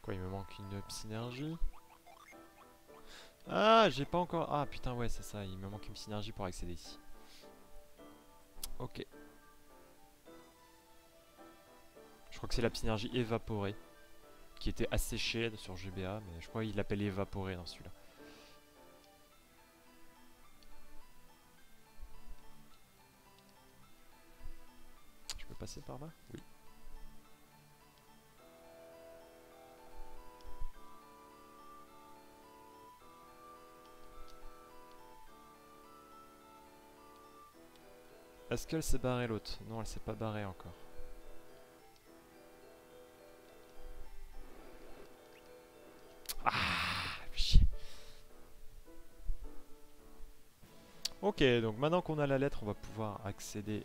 Quoi, il me manque une synergie? Ah, j'ai pas encore... Ah, putain, ouais, c'est ça, il me manque une synergie pour accéder ici. Ok. Je crois que c'est la synergie évaporée qui était asséché sur GBA, mais je crois qu'il l'appelle évaporé dans celui-là. Je peux passer par là? Oui. Est-ce qu'elle s'est barrée l'autre Non, elle s'est pas barrée encore. Ok, donc maintenant qu'on a la lettre, on va pouvoir accéder...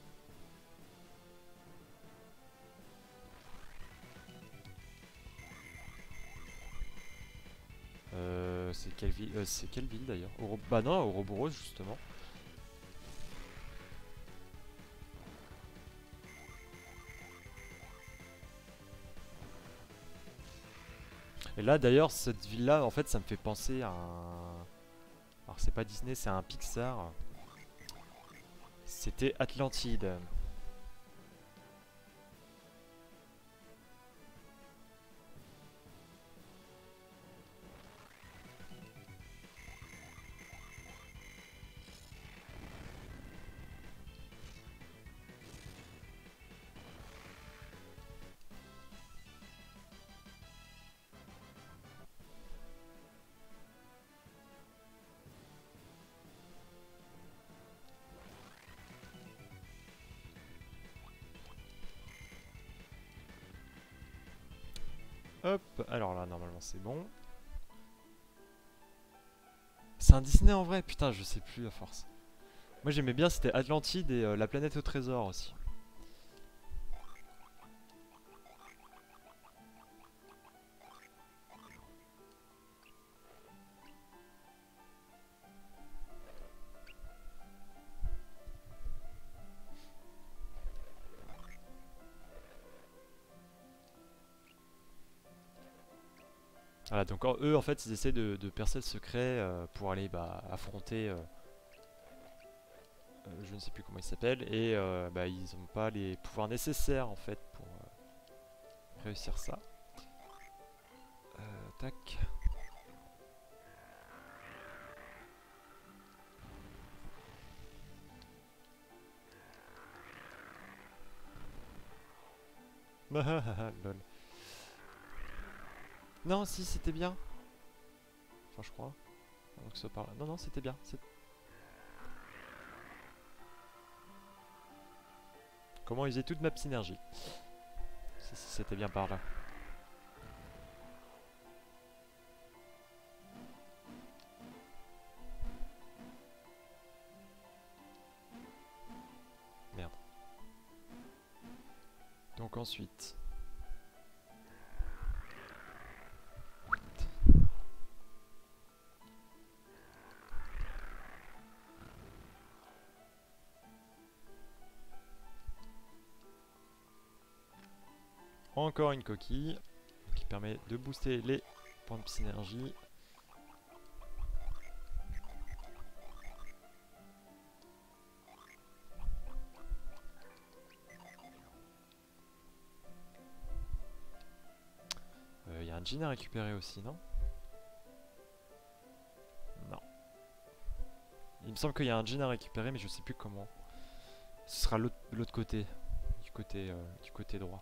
Euh, c'est quelle ville euh, C'est quelle ville d'ailleurs? Bah non, Ouroboros justement. Et là d'ailleurs, cette ville-là, en fait, ça me fait penser à un... Alors c'est pas Disney, c'est un Pixar. C'était Atlantide. C'est bon. C'est un Disney en vrai Putain, je sais plus à force. Moi, j'aimais bien, c'était Atlantide et euh, la planète au trésor aussi. Donc eux, en fait, ils essaient de, percer le secret euh, pour aller bah, affronter... Euh, euh, je ne sais plus comment il s'appelle, et bah, ils n'ont pas les pouvoirs nécessaires, en fait, pour réussir ça. tac. Lol. Non, si, c'était bien. Enfin, je crois. Non, non, c'était bien. Comment user toute ma synergie Si, c'était bien par là. Merde. Donc ensuite... Encore une coquille qui permet de booster les points de synergie. un jean à récupérer aussi, non? Non. Il me semble qu'il y a un jean à récupérer, mais je sais plus comment. Ce sera l'autre côté, du côté, euh, du côté droit.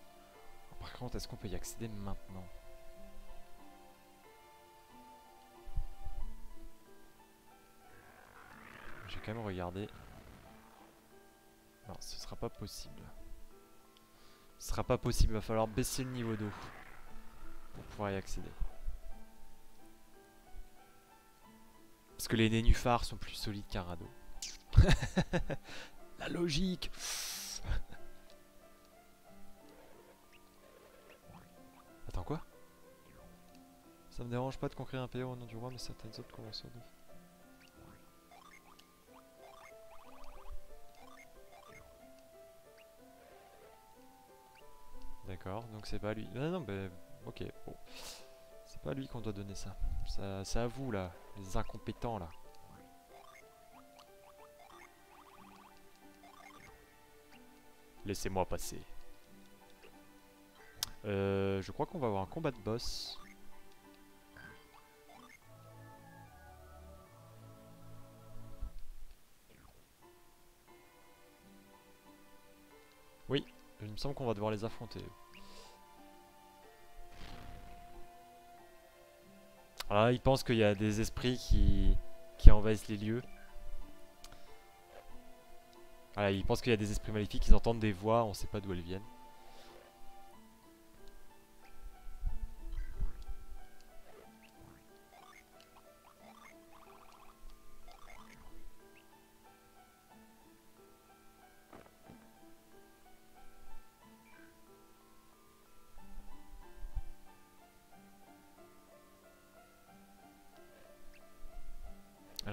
Est-ce qu'on peut y accéder maintenant? J'ai quand même regardé. Non, ce sera pas possible. Ce sera pas possible, il va falloir baisser le niveau d'eau pour pouvoir y accéder. Parce que les nénuphars sont plus solides qu'un radeau. La logique Ça me dérange pas de conquérir un pays au nom du roi, mais certaines autres conventions. D'accord, donc c'est pas lui. Non, non, mais ok. C'est pas lui qu'on doit donner ça. ça c'est à vous là, les incompétents là. Laissez-moi passer. Euh, je crois qu'on va avoir un combat de boss. Il me semble qu'on va devoir les affronter. Ah, il pense qu'il y a des esprits qui, qui envahissent les lieux. Voilà, il pense qu'il y a des esprits maléfiques, ils entendent des voix, on sait pas d'où elles viennent.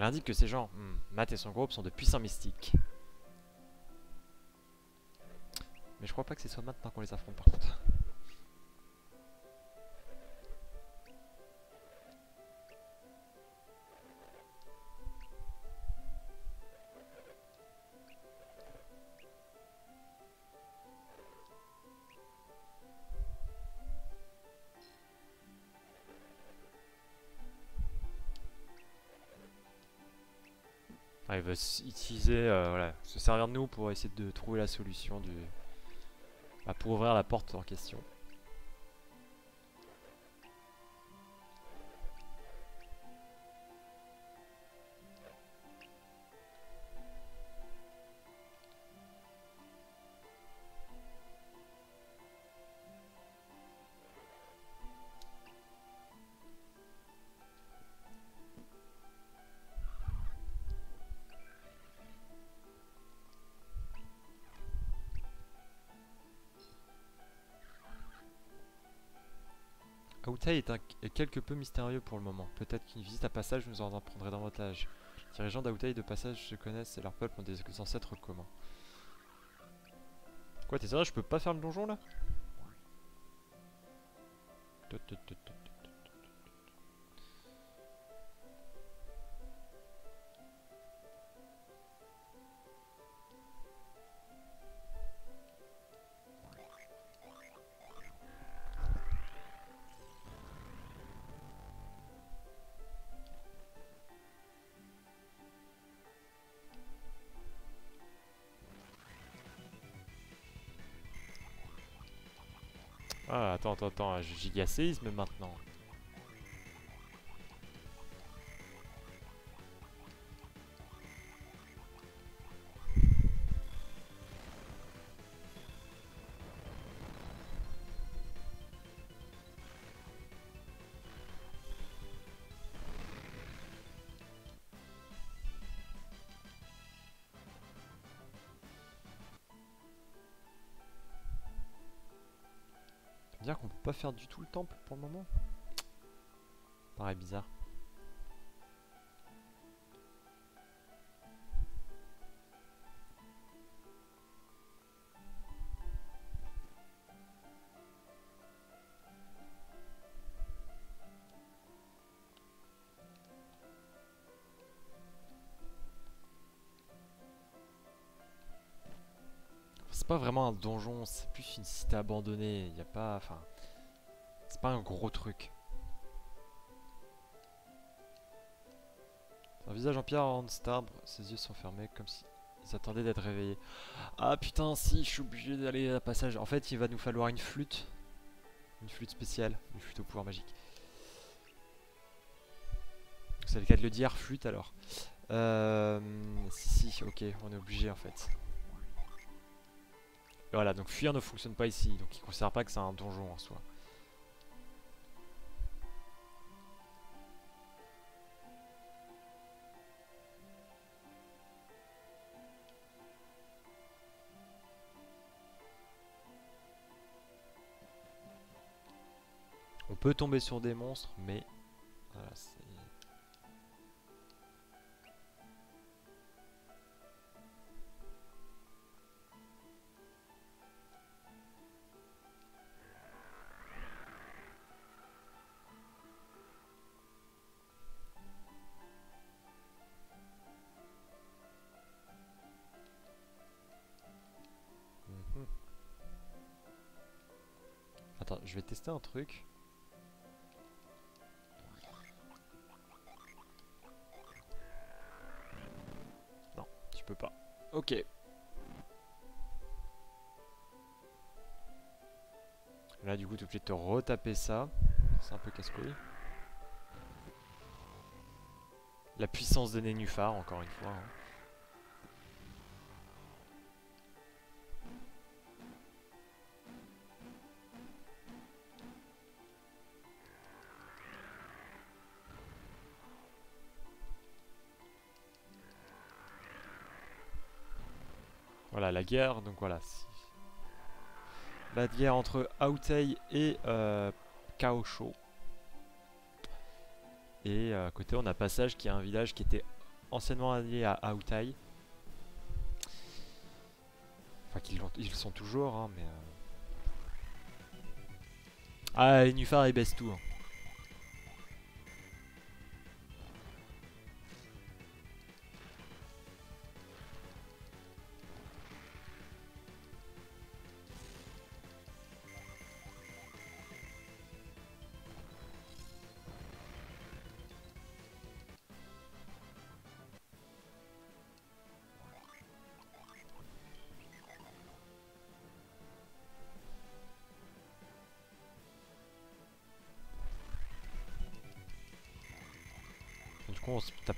Indique que ces gens, hmm, Matt et son groupe, sont de puissants mystiques. Mais je crois pas que ce soit maintenant qu'on les affronte par contre. Utiliser, euh, voilà, se servir de nous pour essayer de trouver la solution du, bah, pour ouvrir la porte en question. Aoutai est, quelque peu mystérieux pour le moment. Peut-être qu'une visite à passage nous en apprendrait davantage. Les dirigeants d'Aoutai de passage se connaissent et leur peuple ont des ancêtres communs. Quoi, t'es sérieux, je peux pas faire le donjon là? Attends, attends, attends, gigaséisme maintenant. Faire du tout le temple pour le moment Pareil bizarre. C'est pas vraiment un donjon, c'est plus une cité abandonnée. Il a pas, enfin, c'est pas un gros truc. Un visage en pierre en starbre, ses yeux sont fermés comme si ils attendaient d'être réveillés. Ah putain, si, je suis obligé d'aller à passage. En fait, il va nous falloir une flûte. Une flûte spéciale, une flûte au pouvoir magique. C'est le cas de le dire, flûte alors. Euh, si, si, ok, on est obligé en fait. Voilà, donc fuir ne fonctionne pas ici, donc il ne considère pas que c'est un donjon en soi. Tomber sur des monstres, mais voilà, Mhm. Attends, je vais tester un truc. Ok. Là, du coup, tu es obligé de te retaper ça. C'est un peu casse-couille. La puissance de Nénuphar, encore une fois. hein. La guerre, donc voilà. La guerre entre Aotei et euh, Kaosho. Et euh, à côté, on a Passage qui est un village qui était anciennement allié à Aotei. Enfin, qu'ils le sont toujours, hein, mais... euh. Ah, les Nufar, ils baissent tout. hein.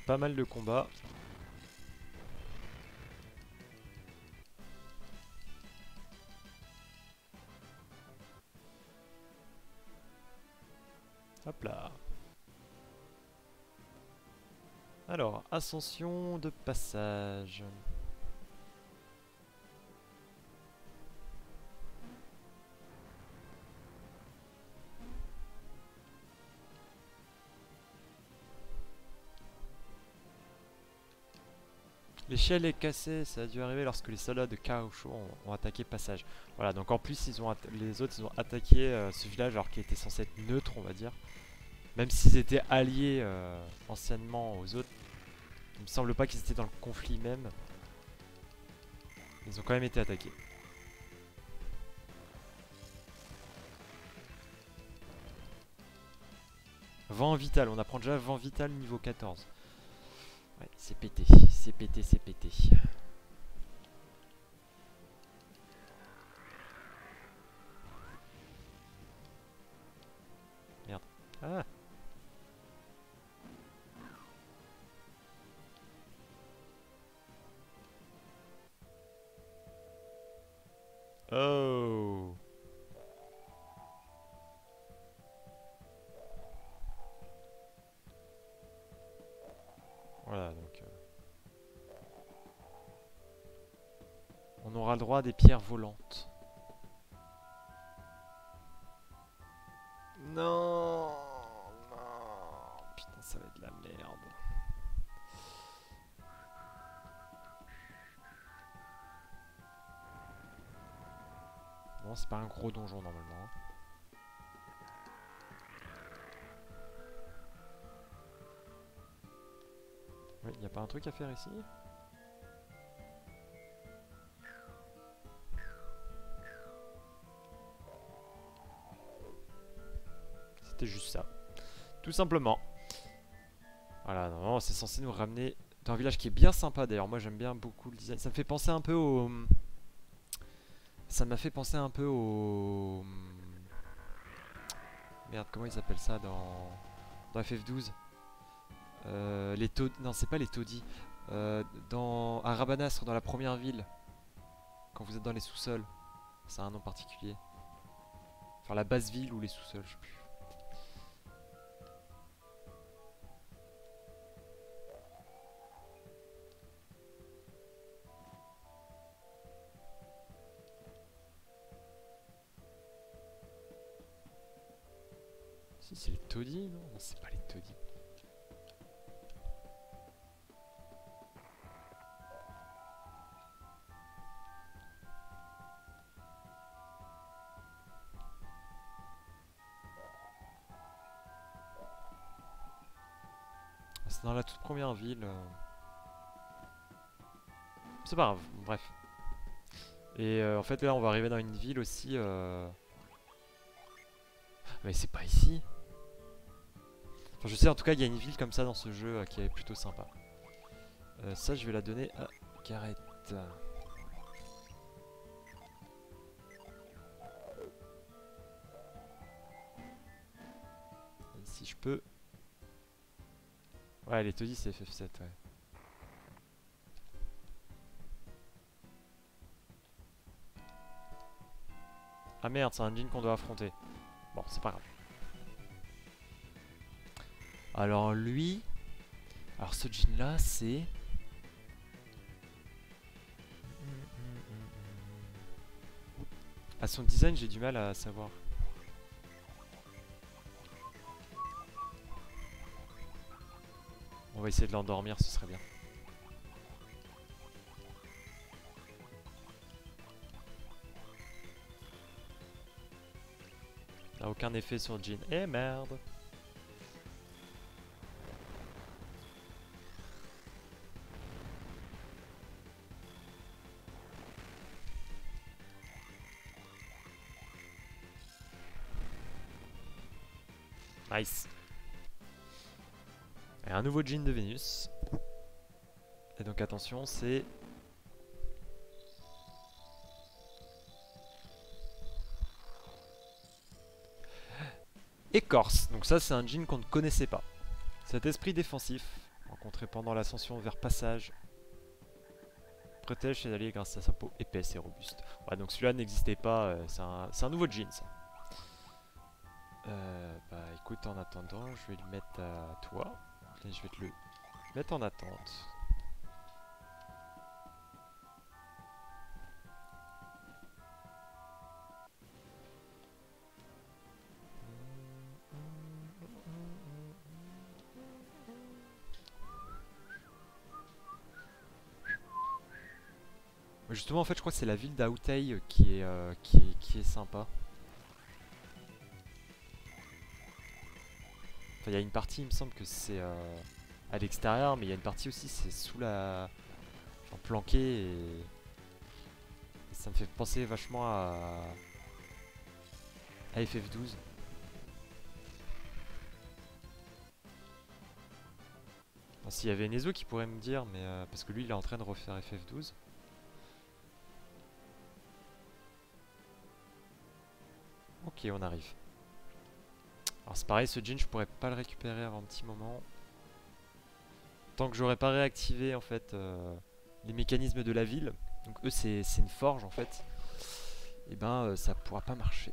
Pas mal de combats. Hop là. Alors, ascension de passage. L'échelle est cassée, ça a dû arriver lorsque les soldats de Kaosho ont, attaqué Passage. Voilà, donc en plus ils ont les autres ils ont attaqué euh, ce village alors qu'il était censé être neutre on va dire. Même s'ils étaient alliés euh, anciennement aux autres, il me semble pas qu'ils étaient dans le conflit même. Ils ont quand même été attaqués. Vent vital, on apprend déjà vent vital niveau 14. Ouais, c'est pété, c'est pété, c'est pété. Merde. Ah Pierres volantes. Non Non Putain, ça va être de la merde. Non, c'est pas un gros donjon normalement. Oui, y a pas un truc à faire ici? C'était juste ça. Tout simplement. Voilà, non, c'est censé nous ramener dans un village qui est bien sympa d'ailleurs. Moi j'aime bien beaucoup le design. Ça me fait penser un peu au... Ça m'a fait penser un peu au... Merde, comment ils appellent ça dans, dans FF12 euh, Les taudis... Non, c'est pas les taudis. Euh, dans... À dans la première ville. Quand vous êtes dans les sous-sols. Ça a un nom particulier. Enfin, la basse ville ou les sous-sols, je sais plus. Taudis, non c'est pas les taudis. C'est dans la toute première ville. euh. C'est pas grave, bref. Et euh, en fait là on va arriver dans une ville aussi. euh, Mais c'est pas ici. Enfin je sais en tout cas il y a une ville comme ça dans ce jeu euh, qui est plutôt sympa. Euh, ça je vais la donner à Gareth. Et si je peux... Ouais les taudis c'est FF7 ouais. Ah merde, c'est un djinn qu'on doit affronter. Bon, c'est pas grave. Alors lui... Alors ce djinn là, c'est... À son design, j'ai du mal à savoir. On va essayer de l'endormir, ce serait bien. Aucun effet sur Jean. Eh merde un nouveau jean de Vénus. Et donc attention, c'est... Écorce. Donc ça, c'est un jean qu'on ne connaissait pas. Cet esprit défensif, rencontré pendant l'ascension vers Passage, protège ses alliés grâce à sa peau épaisse et robuste. Donc celui-là n'existait pas, euh, c'est un, un nouveau jean, ça. Euh, bah écoute, en attendant, je vais le mettre à toi. Je vais te le mettre en attente. Justement, en fait, je crois que c'est la ville d'Auteuil qui euh, qui qui est sympa. Enfin, il y a une partie, il me semble que c'est euh, à l'extérieur, mais il y a une partie aussi, c'est sous la... Genre planqué et... ça me fait penser vachement à... à FF12. Enfin, S'il y avait Nezo qui pourrait me dire, mais euh, parce que lui il est en train de refaire FF12. Ok, on arrive. Alors c'est pareil, ce jean je pourrais pas le récupérer avant un petit moment. Tant que j'aurais pas réactivé en fait euh, les mécanismes de la ville. Donc eux c'est une forge en fait. Et ben euh, ça pourra pas marcher.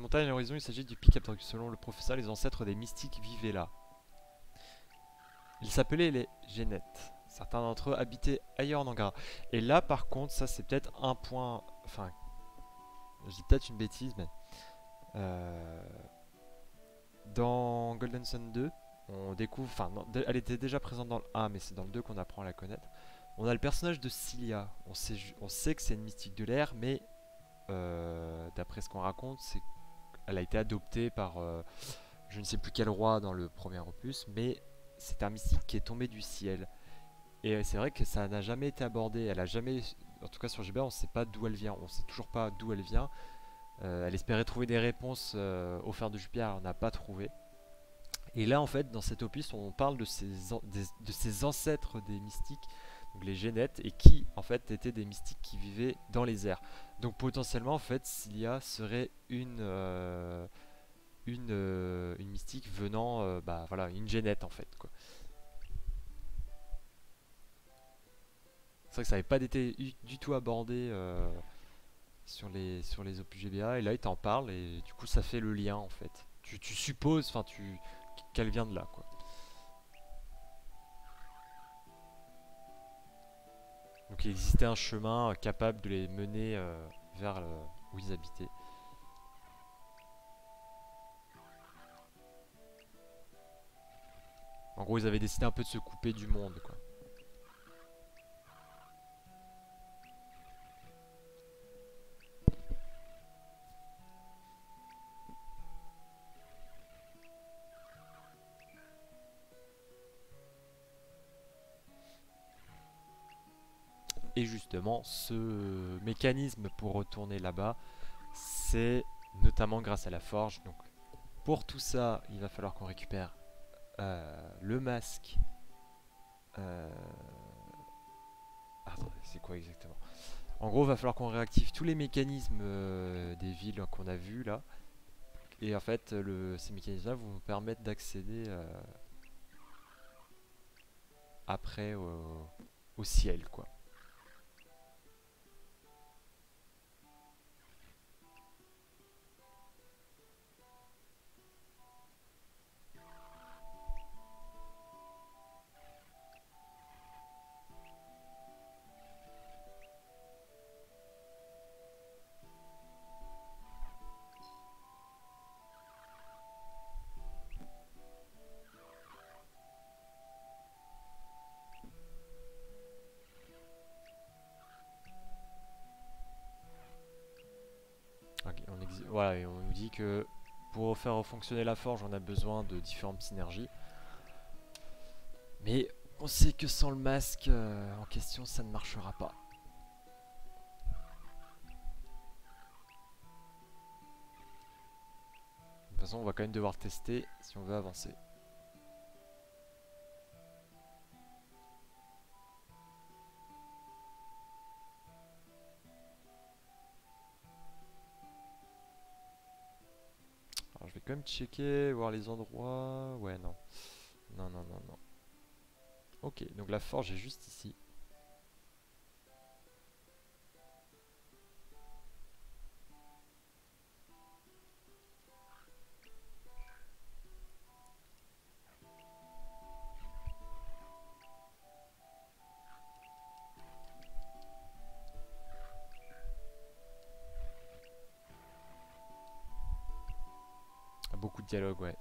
Montagne à l'horizon, il s'agit du pic selon le professeur, les ancêtres des mystiques vivaient là. Ils s'appelaient les Génettes. Certains d'entre eux habitaient ailleurs en Angara. Et là, par contre, ça c'est peut-être un point... Enfin, je dis peut-être une bêtise, mais... Euh, dans Golden Sun 2, on découvre... Enfin, elle était déjà présente dans le 1, mais c'est dans le 2 qu'on apprend à la connaître. On a le personnage de Cilia. On sait, on sait que c'est une mystique de l'air, mais euh, d'après ce qu'on raconte, c'est elle a été adoptée par euh, je ne sais plus quel roi dans le premier opus, mais c'est un mystique qui est tombé du ciel. Et euh, c'est vrai que ça n'a jamais été abordé, elle a jamais, en tout cas sur GBA, on ne sait pas d'où elle vient, on ne sait toujours pas d'où elle vient. elle espérait trouver des réponses au fer de Jupiter, on n'a pas trouvé. Et là en fait, dans cet opus, on parle de ces ancêtres des mystiques les génettes, et qui en fait étaient des mystiques qui vivaient dans les airs. Donc potentiellement en fait Cilia serait une euh, une, euh, une mystique venant euh, bah voilà une génette en fait quoi. C'est vrai que ça n'avait pas été du tout abordé sur les sur les opus GBA et là il t'en parle et du coup ça fait le lien en fait. Tu, tu supposes enfin tu qu'elle vient de là quoi. Donc il existait un chemin capable de les mener euh, vers où ils habitaient. En gros, ils avaient décidé un peu de se couper du monde, quoi. Ce mécanisme pour retourner là-bas, c'est notamment grâce à la forge. Donc, pour tout ça, il va falloir qu'on récupère euh, le masque. Euh... C'est quoi exactement? En gros, il va falloir qu'on réactive tous les mécanismes euh, des villes qu'on a vus là. Et en fait, le, ces mécanismes-là vont nous permettre d'accéder après au ciel, quoi. Pour faire fonctionner la forge, on a besoin de différentes synergies. Mais on sait que sans le masque euh, en question, ça ne marchera pas. De toute façon, on va quand même devoir tester si on veut avancer. Quand même checker, voir les endroits. Ouais, non. Non, non, non, non. Ok, donc la forge est juste ici. Dialogue, ouais.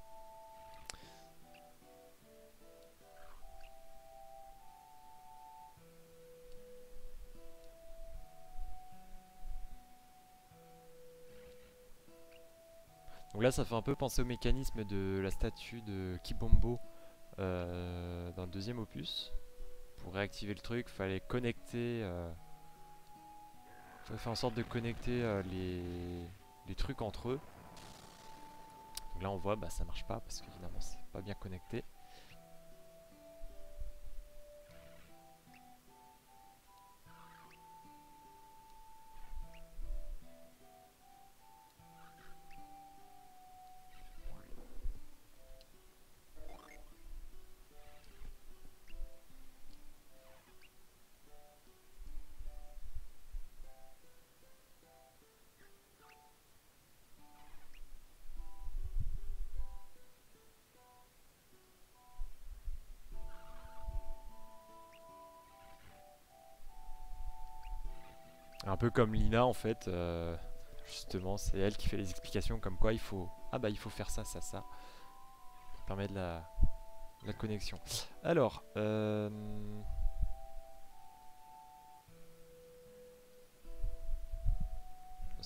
Donc là, ça fait un peu penser au mécanisme de la statue de Kibombo euh, dans le deuxième opus. Pour réactiver le truc, fallait connecter... Euh, fallait faire en sorte de connecter euh, les, les trucs entre eux là on voit bah ça marche pas parce qu'évidemment c'est pas bien connecté. Peu comme Lina en fait, euh, justement, c'est elle qui fait les explications comme quoi il faut... Ah bah il faut faire ça, ça, ça. Ça permet de la, la connexion. Alors, euh...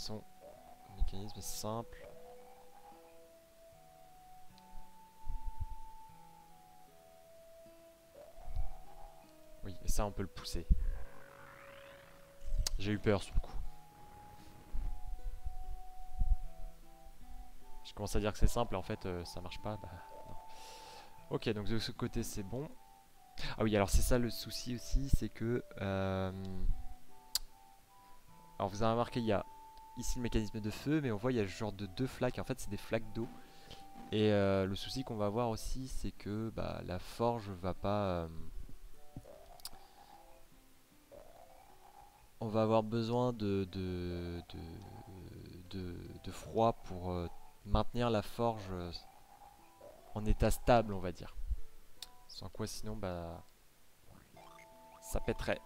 Le mécanisme est simple. Oui, et ça on peut le pousser. J'ai eu peur sur le coup. Je commence à dire que c'est simple en fait euh, ça marche pas. Bah. Ok, donc de ce côté c'est bon. Ah oui, alors c'est ça le souci aussi, c'est que... Euh, alors vous avez remarqué, il y a ici le mécanisme de feu, mais on voit il y a ce genre de deux flaques. En fait c'est des flaques d'eau. Et euh, le souci qu'on va avoir aussi, c'est que bah, la forge va pas... on va avoir besoin de, froid pour euh, maintenir la forge euh, en état stable, on va dire. Sans quoi sinon, bah, ça pèterait.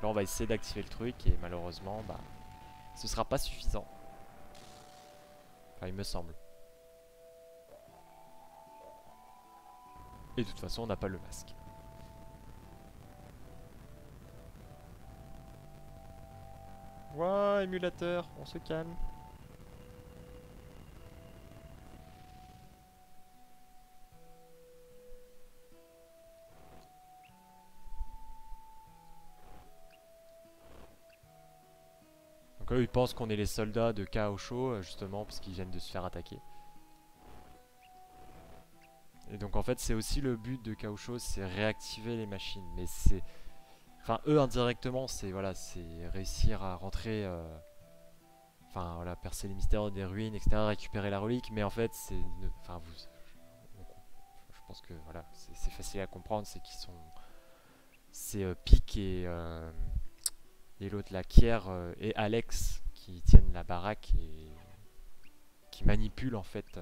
Là, on va essayer d'activer le truc et malheureusement, bah, ce sera pas suffisant. Enfin, il me semble. Et de toute façon, on n'a pas le masque. Ouah, émulateur, on se calme. Donc eux ils pensent qu'on est les soldats de Kaosho euh, justement parce qu'ils viennent de se faire attaquer. Et donc en fait c'est aussi le but de Kaosho, c'est réactiver les machines. Mais c'est Enfin, eux indirectement, c'est voilà, c'est réussir à rentrer, euh, enfin voilà, percer les mystères des ruines, etc., récupérer la relique. Mais en fait, c'est, enfin vous, je pense que voilà, c'est facile à comprendre, c'est qu'ils sont, c'est euh, Pic et euh, et l'autre la Kier et Alex qui tiennent la baraque et qui manipulent en fait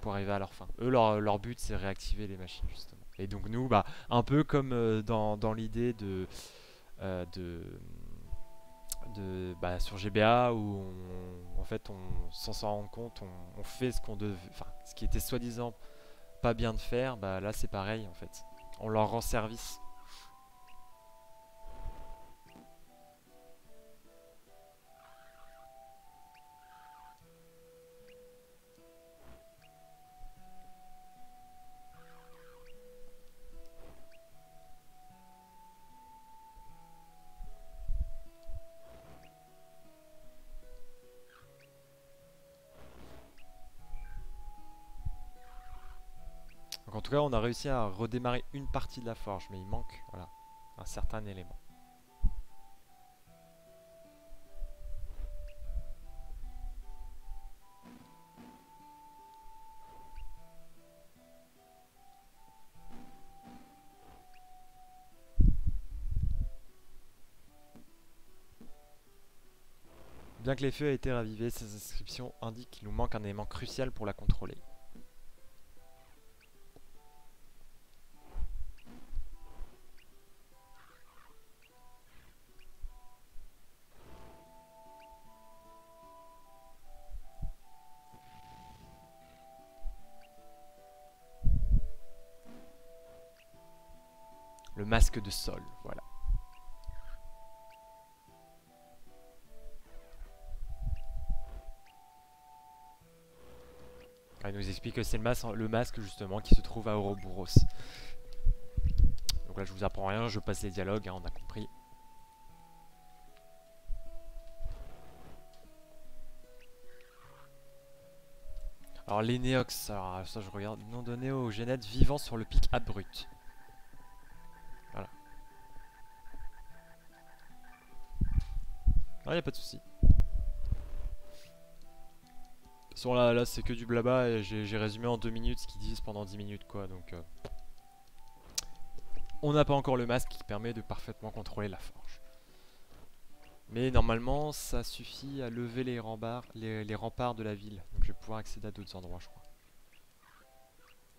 pour arriver à leur fin. Eux, leur, leur but, c'est réactiver les machines justement. Et donc nous, bah, un peu comme euh, dans, dans l'idée de, euh, de, bah, sur GBA où on, en fait on sans s'en rendre compte, on, on fait ce qu'on devait, enfin ce qui était soi-disant pas bien de faire, bah là c'est pareil en fait. On leur rend service. On a réussi à redémarrer une partie de la forge, mais il manque voilà, un certain élément. Bien que les feux aient été ravivés, ces inscriptions indiquent qu'il nous manque un élément crucial pour la contrôler. Masque de sol, voilà. Il nous explique que c'est le, masque, justement qui se trouve à Ouroboros. Donc là je vous apprends rien, je passe les dialogues, hein, on a compris. Alors les Néox, ça je regarde, nom donné aux génètes vivant sur le pic abrupt. Ah, y a pas de souci. De là, là c'est que du blabla et j'ai résumé en 2 minutes ce qu'ils disent pendant 10 minutes, quoi. Donc, euh, on n'a pas encore le masque qui permet de parfaitement contrôler la forge. Mais normalement, ça suffit à lever les remparts, les, remparts de la ville. Donc, je vais pouvoir accéder à d'autres endroits, je crois.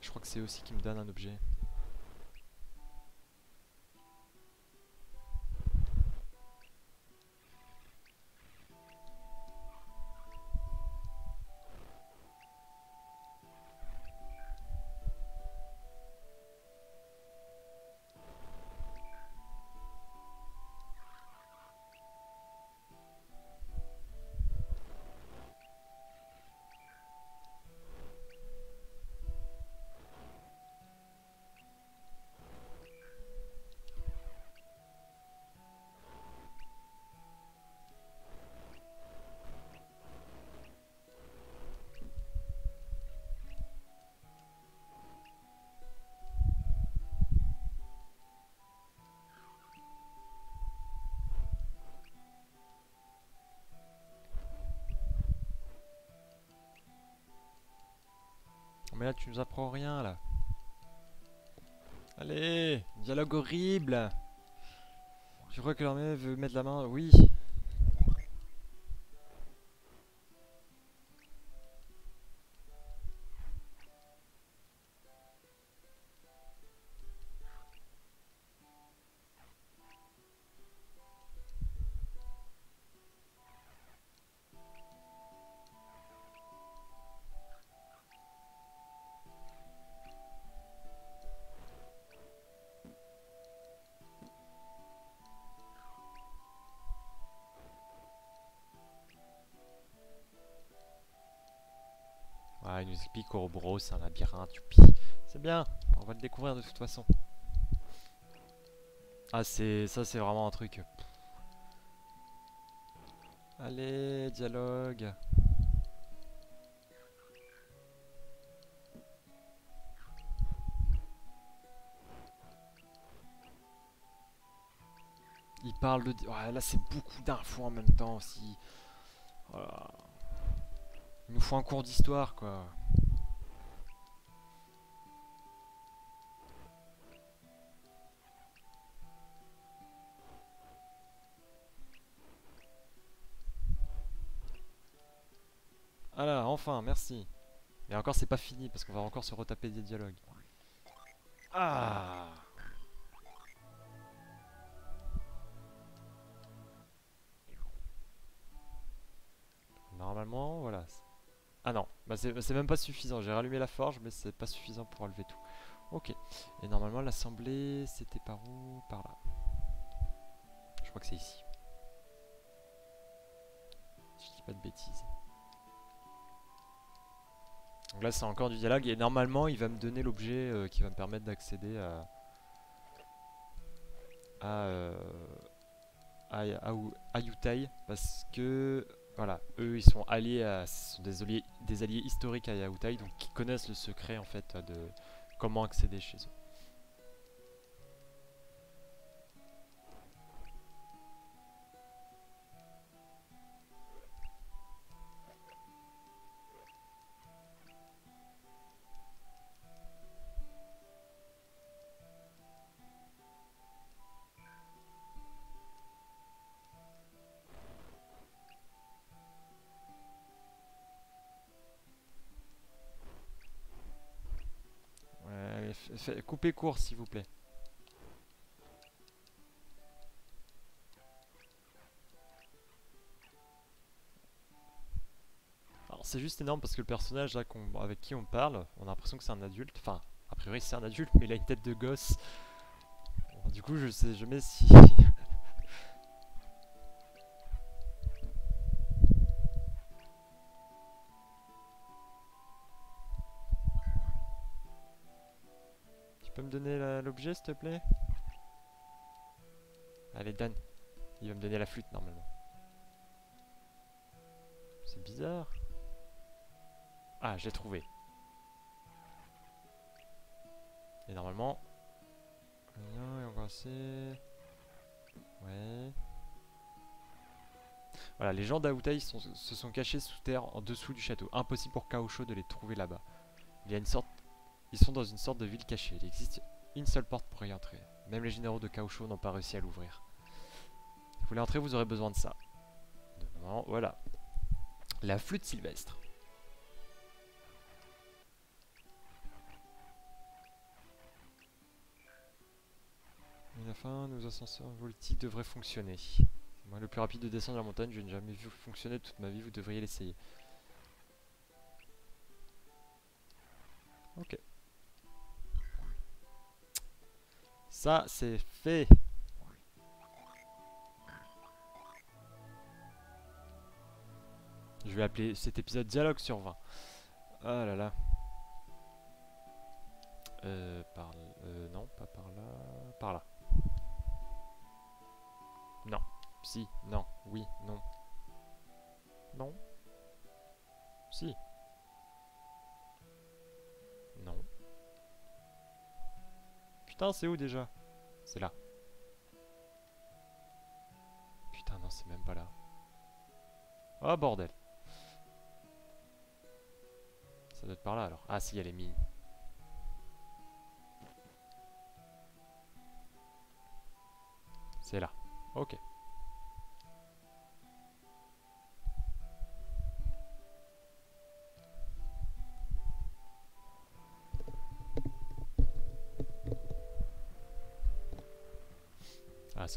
Je crois que c'est aussi qui me donne un objet. Tu nous apprends rien, là. Allez Dialogue horrible Je crois que l'armée veut mettre la main... Oui c'est un labyrinthe. C'est bien, on va le découvrir de toute façon. Ah, c'est ça, c'est vraiment un truc. Allez, dialogue. Il parle de... Ouais, là, c'est beaucoup d'infos en même temps aussi. Voilà. Il nous faut un cours d'histoire, quoi. Alors, enfin, merci. Mais encore, c'est pas fini, parce qu'on va encore se retaper des dialogues. Ah Normalement, voilà. Ah non, bah c'est même pas suffisant. J'ai rallumé la forge, mais c'est pas suffisant pour enlever tout. Ok. Et normalement, l'assemblée, c'était par où? Par là. Je crois que c'est ici. Je dis pas de bêtises. Donc là, c'est encore du dialogue. Et normalement, il va me donner l'objet euh, qui va me permettre d'accéder à... À, euh, à, à. Parce que voilà, eux ils sont alliés à, sont des alliés, des alliés historiques à Yaoutai, donc qui connaissent le secret en fait de comment accéder chez eux. Coupez court s'il vous plaît. Alors c'est juste énorme parce que le personnage là avec qui on parle, on a l'impression que c'est un adulte. Enfin, a priori c'est un adulte mais il a une tête de gosse. du coup je sais jamais si... donner l'objet s'il te plaît Allez donne. Il va me donner la flûte normalement. C'est bizarre. Ah, j'ai trouvé. Et normalement... Ouais... Voilà, les gens d'Aoutai se sont cachés sous terre en dessous du château. Impossible pour Kaosho de les trouver là-bas. Il y a une sorte ils sont dans une sorte de ville cachée. Il existe une seule porte pour y entrer. Même les généraux de Kaosho n'ont pas réussi à l'ouvrir. Si vous voulez entrer, vous aurez besoin de ça. voilà. La flûte sylvestre. À la fin, nos ascenseurs voltiques devraient fonctionner. Moi, le plus rapide de descendre la montagne, je n'ai jamais vu fonctionner toute ma vie, vous devriez l'essayer. Ok. Ça, c'est fait. Je vais appeler cet épisode dialogue sur 20. Ah là là. Euh, par... Euh, non, pas par là. Par là. Non. Si. Non. Oui. Non. Non. Si. Putain, c'est où déjà? C'est là. Putain, non, c'est même pas là. Oh, bordel. Ça doit être par là alors. Ah si, elle est mise. C'est là. Ok.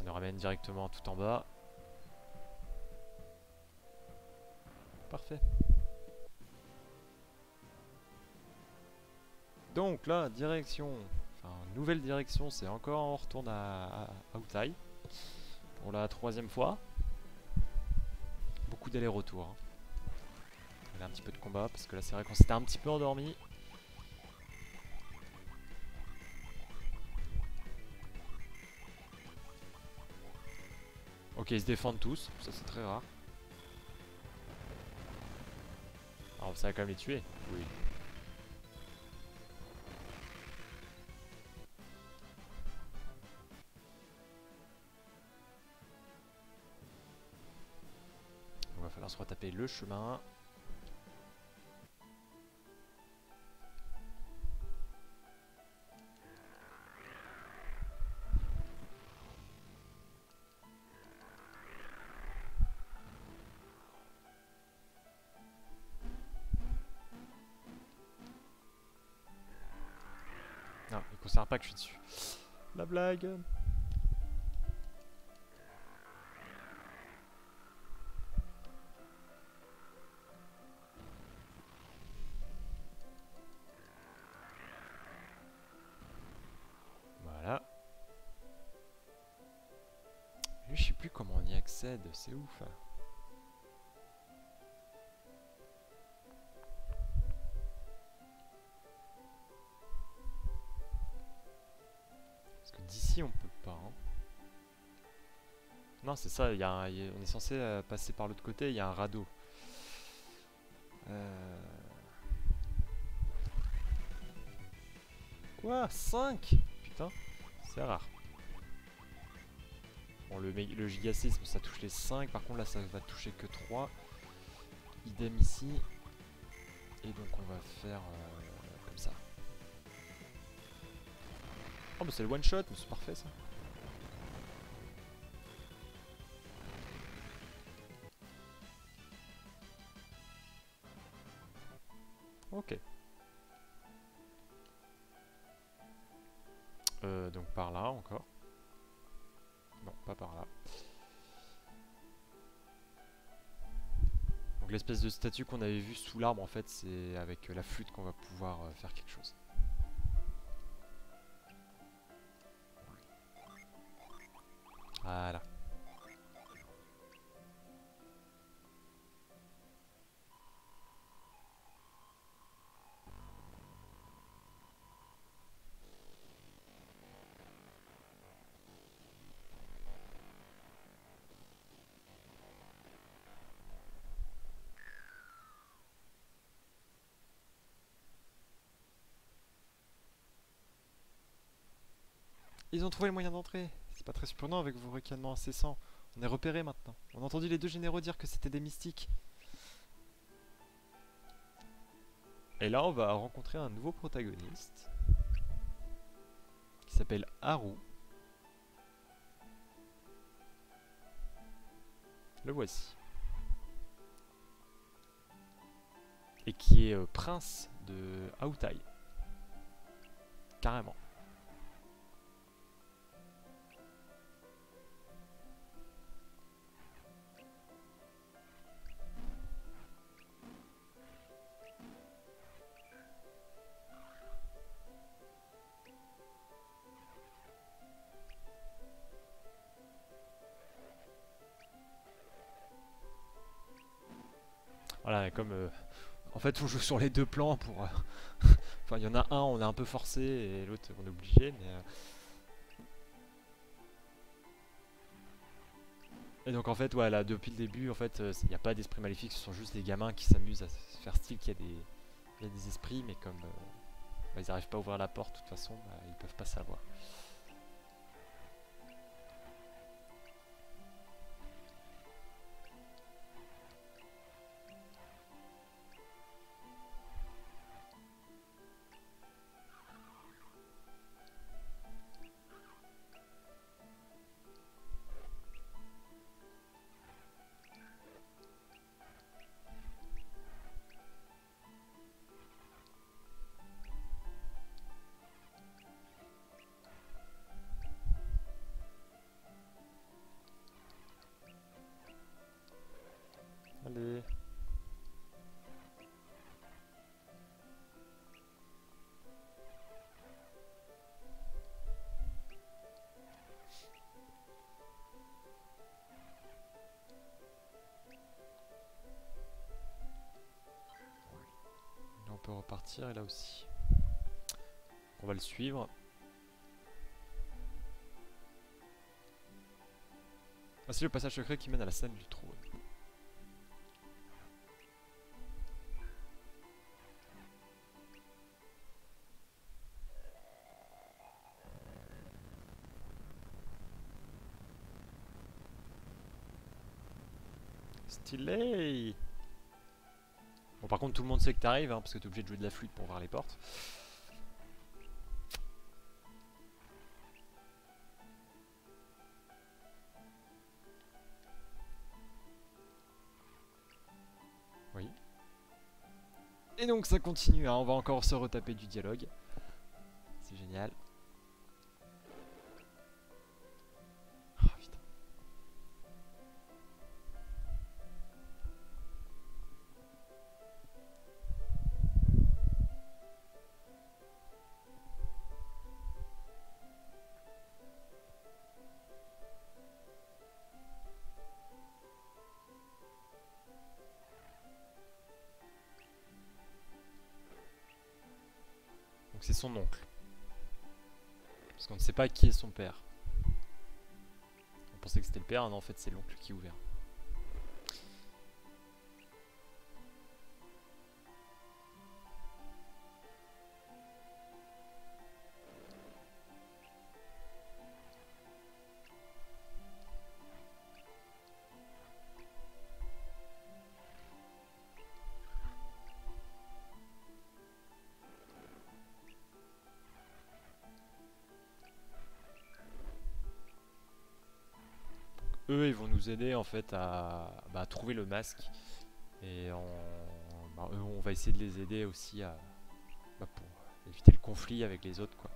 Nous ramène directement tout en bas. Parfait. Donc là, direction, enfin nouvelle direction, c'est encore on retourne à, à Outai pour la troisième fois. Beaucoup d'aller-retour. Hein. Un petit peu de combat parce que là c'est vrai qu'on s'était un petit peu endormi. Ok, ils se défendent tous, ça c'est très rare. Alors ça va quand même les tuer. Oui. Il va falloir se retaper le chemin. Pas que je suis dessus. La blague. Voilà. Je sais plus comment on y accède, c'est ouf. hein. C'est ça, on est censé euh, passer par l'autre côté, il y a un radeau. Euh... Quoi 5 Putain, c'est rare. Bon, le, le gigasisme, ça touche les 5, par contre là, ça va toucher que 3. Idem ici. Et donc, on va faire euh, comme ça. Oh, mais c'est le one shot, mais c'est parfait ça. Ok. Euh, donc par là encore. Non, pas par là. Donc l'espèce de statue qu'on avait vue sous l'arbre, en fait, c'est avec la flûte qu'on va pouvoir euh, faire quelque chose. Voilà. Ils ont trouvé le moyen d'entrer. C'est pas très surprenant avec vos ricanements incessants. On est repérés maintenant. On a entendu les deux généraux dire que c'était des mystiques. Et là, on va rencontrer un nouveau protagoniste. Qui s'appelle Haru. Le voici. Et qui est euh, prince de Aoutai. Carrément. Comme euh, en fait on joue sur les deux plans pour. euh, enfin, il y en a un, on est un peu forcé et l'autre on est obligé, mais. euh, Et donc en fait, ouais, depuis le début, en fait, il n'y a pas d'esprit maléfique, ce sont juste des gamins qui s'amusent à se faire style qu'il y y a des esprits, mais comme bah, ils n'arrivent pas à ouvrir la porte, de toute façon, bah, ils peuvent pas savoir. Et là aussi. On va le suivre. Ah, c'est le passage secret qui mène à la scène du trône. Stylé Bon par contre tout le monde sait que t'arrives hein, parce que t'es obligé de jouer de la flûte pour voir les portes. Oui. Et donc ça continue, hein, on va encore se retaper du dialogue. C'est génial. Son oncle. Parce qu'on ne sait pas qui est son père. On pensait que c'était le père, non en fait c'est l'oncle qui est ouvert. Aider en fait à, bah, à trouver le masque et on, bah, on va essayer de les aider aussi à bah, pour éviter le conflit avec les autres quoi.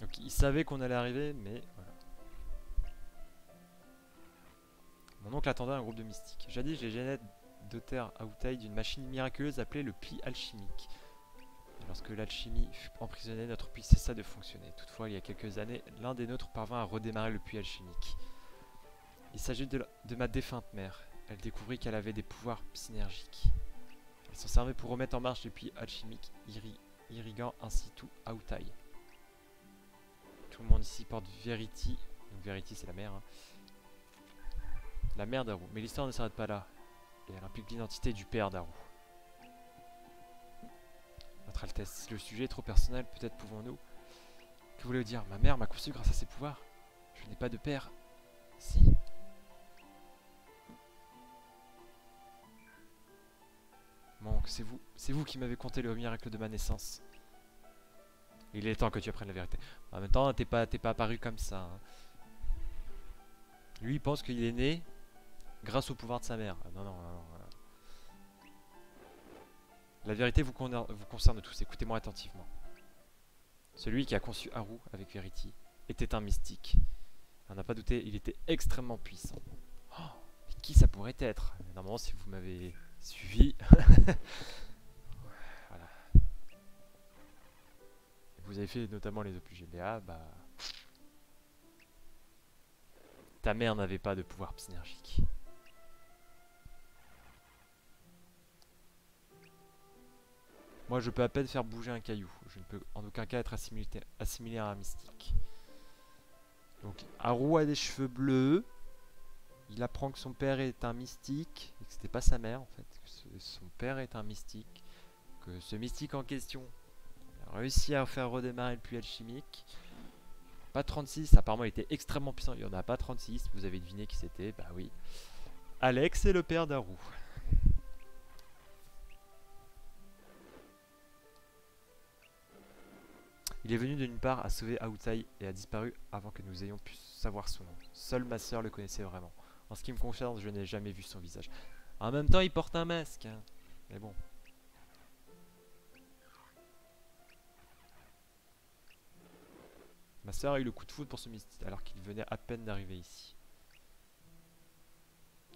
Donc ils savaient qu'on allait arriver mais voilà. Mon oncle attendait un groupe de mystiques. Jadis j'ai gêné de terre à d'une machine miraculeuse appelée le puits alchimique. Lorsque l'alchimie fut emprisonnée, notre puits cessa de fonctionner. Toutefois, il y a quelques années, l'un des nôtres parvint à redémarrer le puits alchimique. Il s'agit de, ma défunte mère. Elle découvrit qu'elle avait des pouvoirs synergiques. Elle s'en servait pour remettre en marche le puits alchimique, irri irriguant ainsi tout Aoutai. Tout le monde ici porte Verity. Donc Verity, c'est la mère. Hein. La mère d'Aru. Mais l'histoire ne s'arrête pas là. Et elle implique l'identité du père d'Aru. Altesse, le sujet est trop personnel, peut-être pouvons-nous... Que voulez-vous dire? Ma mère m'a conçu grâce à ses pouvoirs. Je n'ai pas de père. Si Monk, c'est vous. C'est vous qui m'avez conté le miracle de ma naissance. Il est temps que tu apprennes la vérité. En même temps, t'es pas, pas apparu comme ça. Hein. Lui, il pense qu'il est né grâce au pouvoir de sa mère. non, non, non. non. La vérité vous, concerne tous, écoutez-moi attentivement. Celui qui a conçu Haru avec Verity était un mystique. On n'a pas douté, il était extrêmement puissant. Oh, mais qui ça pourrait être? Normalement, si vous m'avez suivi... voilà. Vous avez fait notamment les opus GBA, bah... Ta mère n'avait pas de pouvoir synergique. Moi, je peux à peine faire bouger un caillou. Je ne peux en aucun cas être assimilé, à un mystique. Donc, Haru a des cheveux bleus. Il apprend que son père est un mystique. Et que c'était pas sa mère, en fait. Que son père est un mystique. Que ce mystique en question a réussi à faire redémarrer le puits alchimique. Pas 36. Apparemment, il était extrêmement puissant. Il n'y en a pas 36. Vous avez deviné qui c'était Bah oui. Alex est le père d'Haru. Il est venu d'une part à sauver Aoutai et a disparu avant que nous ayons pu savoir son nom. Seule ma soeur le connaissait vraiment. En ce qui me concerne, je n'ai jamais vu son visage. En même temps, il porte un masque. Hein. Mais bon. Ma soeur a eu le coup de foudre pour ce mystique alors qu'il venait à peine d'arriver ici.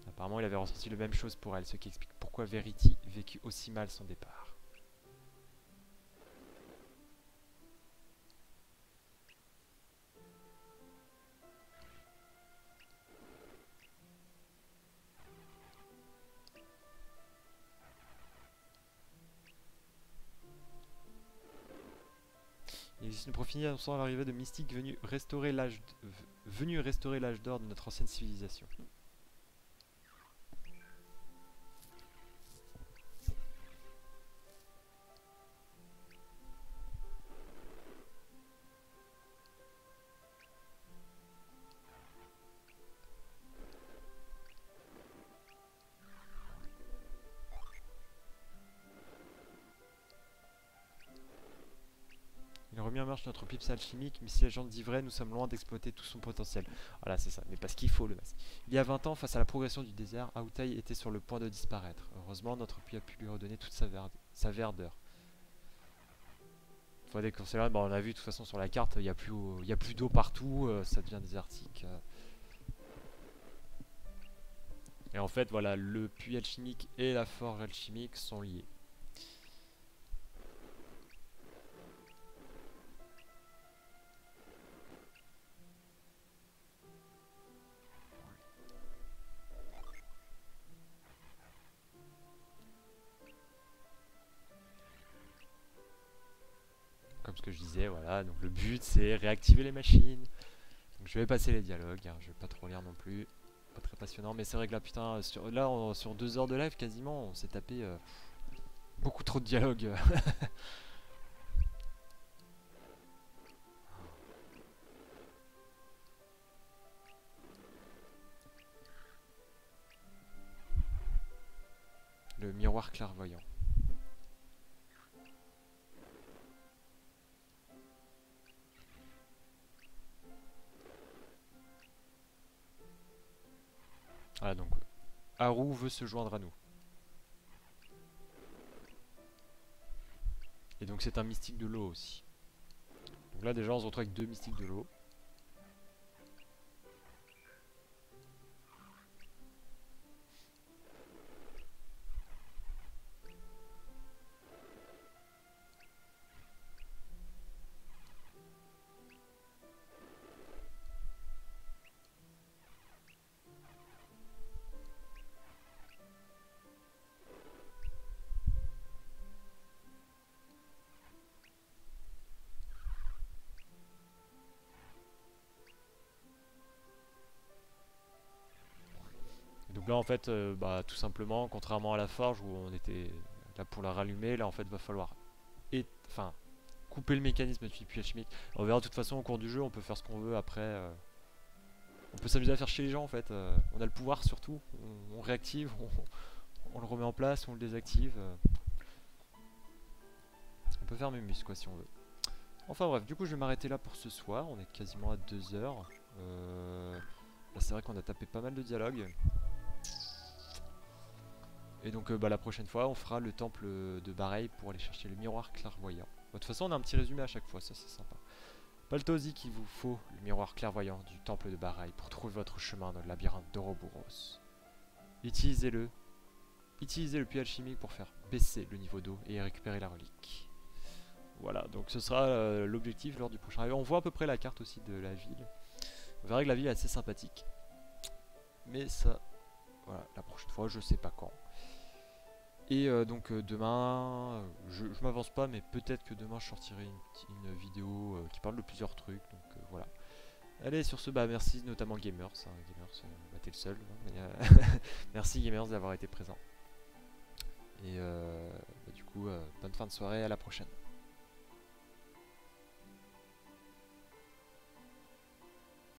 Apparemment, il avait ressenti la même chose pour elle, ce qui explique pourquoi Verity vécut aussi mal son départ. Office une prophétie annonçant l'arrivée de mystiques venus restaurer l'âge d'or de notre ancienne civilisation. Remis en marche notre pips alchimique, mais si la gente dit vrai, nous sommes loin d'exploiter tout son potentiel. Voilà, c'est ça, mais parce qu'il faut le masque. Il y a 20 ans, face à la progression du désert, Aoutai était sur le point de disparaître. Heureusement, notre puits a pu lui redonner toute sa, verde- sa verdeur. Faut déconseiller là, bah, on a vu de toute façon sur la carte, il n'y a plus, a plus d'eau partout, euh, ça devient désertique. euh. Et en fait, voilà, le puits alchimique et la forge alchimique sont liés. Voilà, donc le but c'est réactiver les machines. Je vais passer les dialogues, hein, je vais pas trop lire non plus. Pas très passionnant, mais c'est vrai que là putain, sur, là sur deux heures de live quasiment, on s'est tapé euh, beaucoup trop de dialogues. Le miroir clairvoyant. Voilà donc Haru veut se joindre à nous. Et donc c'est un mystique de l'eau aussi. Donc là déjà on se retrouve avec deux mystiques de l'eau. En fait euh, bah, tout simplement contrairement à la forge où on était là pour la rallumer là en fait va falloir enfin couper le mécanisme du puits alchimique. On verra de toute façon au cours du jeu on peut faire ce qu'on veut. Après euh, on peut s'amuser à faire chez les gens en fait. Euh, on a le pouvoir surtout. On, réactive on, le remet en place on le désactive on peut faire mémus quoi si on veut. Enfin bref du coup je vais m'arrêter là pour ce soir. On est quasiment à 2 heures. Euh, c'est vrai qu'on a tapé pas mal de dialogues et donc euh, bah, la prochaine fois, on fera le temple de Bareil pour aller chercher le miroir clairvoyant. De toute façon, on a un petit résumé à chaque fois, ça c'est sympa. Paltosi qu'il vous faut le miroir clairvoyant du temple de Bareil pour trouver votre chemin dans le labyrinthe d'Ouroboros. Utilisez-le. Utilisez le puits alchimique pour faire baisser le niveau d'eau et récupérer la relique. Voilà, donc ce sera euh, l'objectif lors du prochain live. On voit à peu près la carte aussi de la ville. Vous verrez que la ville est assez sympathique. Mais ça, voilà, la prochaine fois, je sais pas quand. Et euh, donc euh, demain, euh, je, m'avance pas, mais peut-être que demain je sortirai une, vidéo qui parle de plusieurs trucs. Donc voilà. Allez, sur ce, bah merci notamment Gamers. hein, Gamers, bah, t'es le seul. hein, mais, merci Gamers d'avoir été présent. Et bah, du coup, bonne fin de soirée, à la prochaine.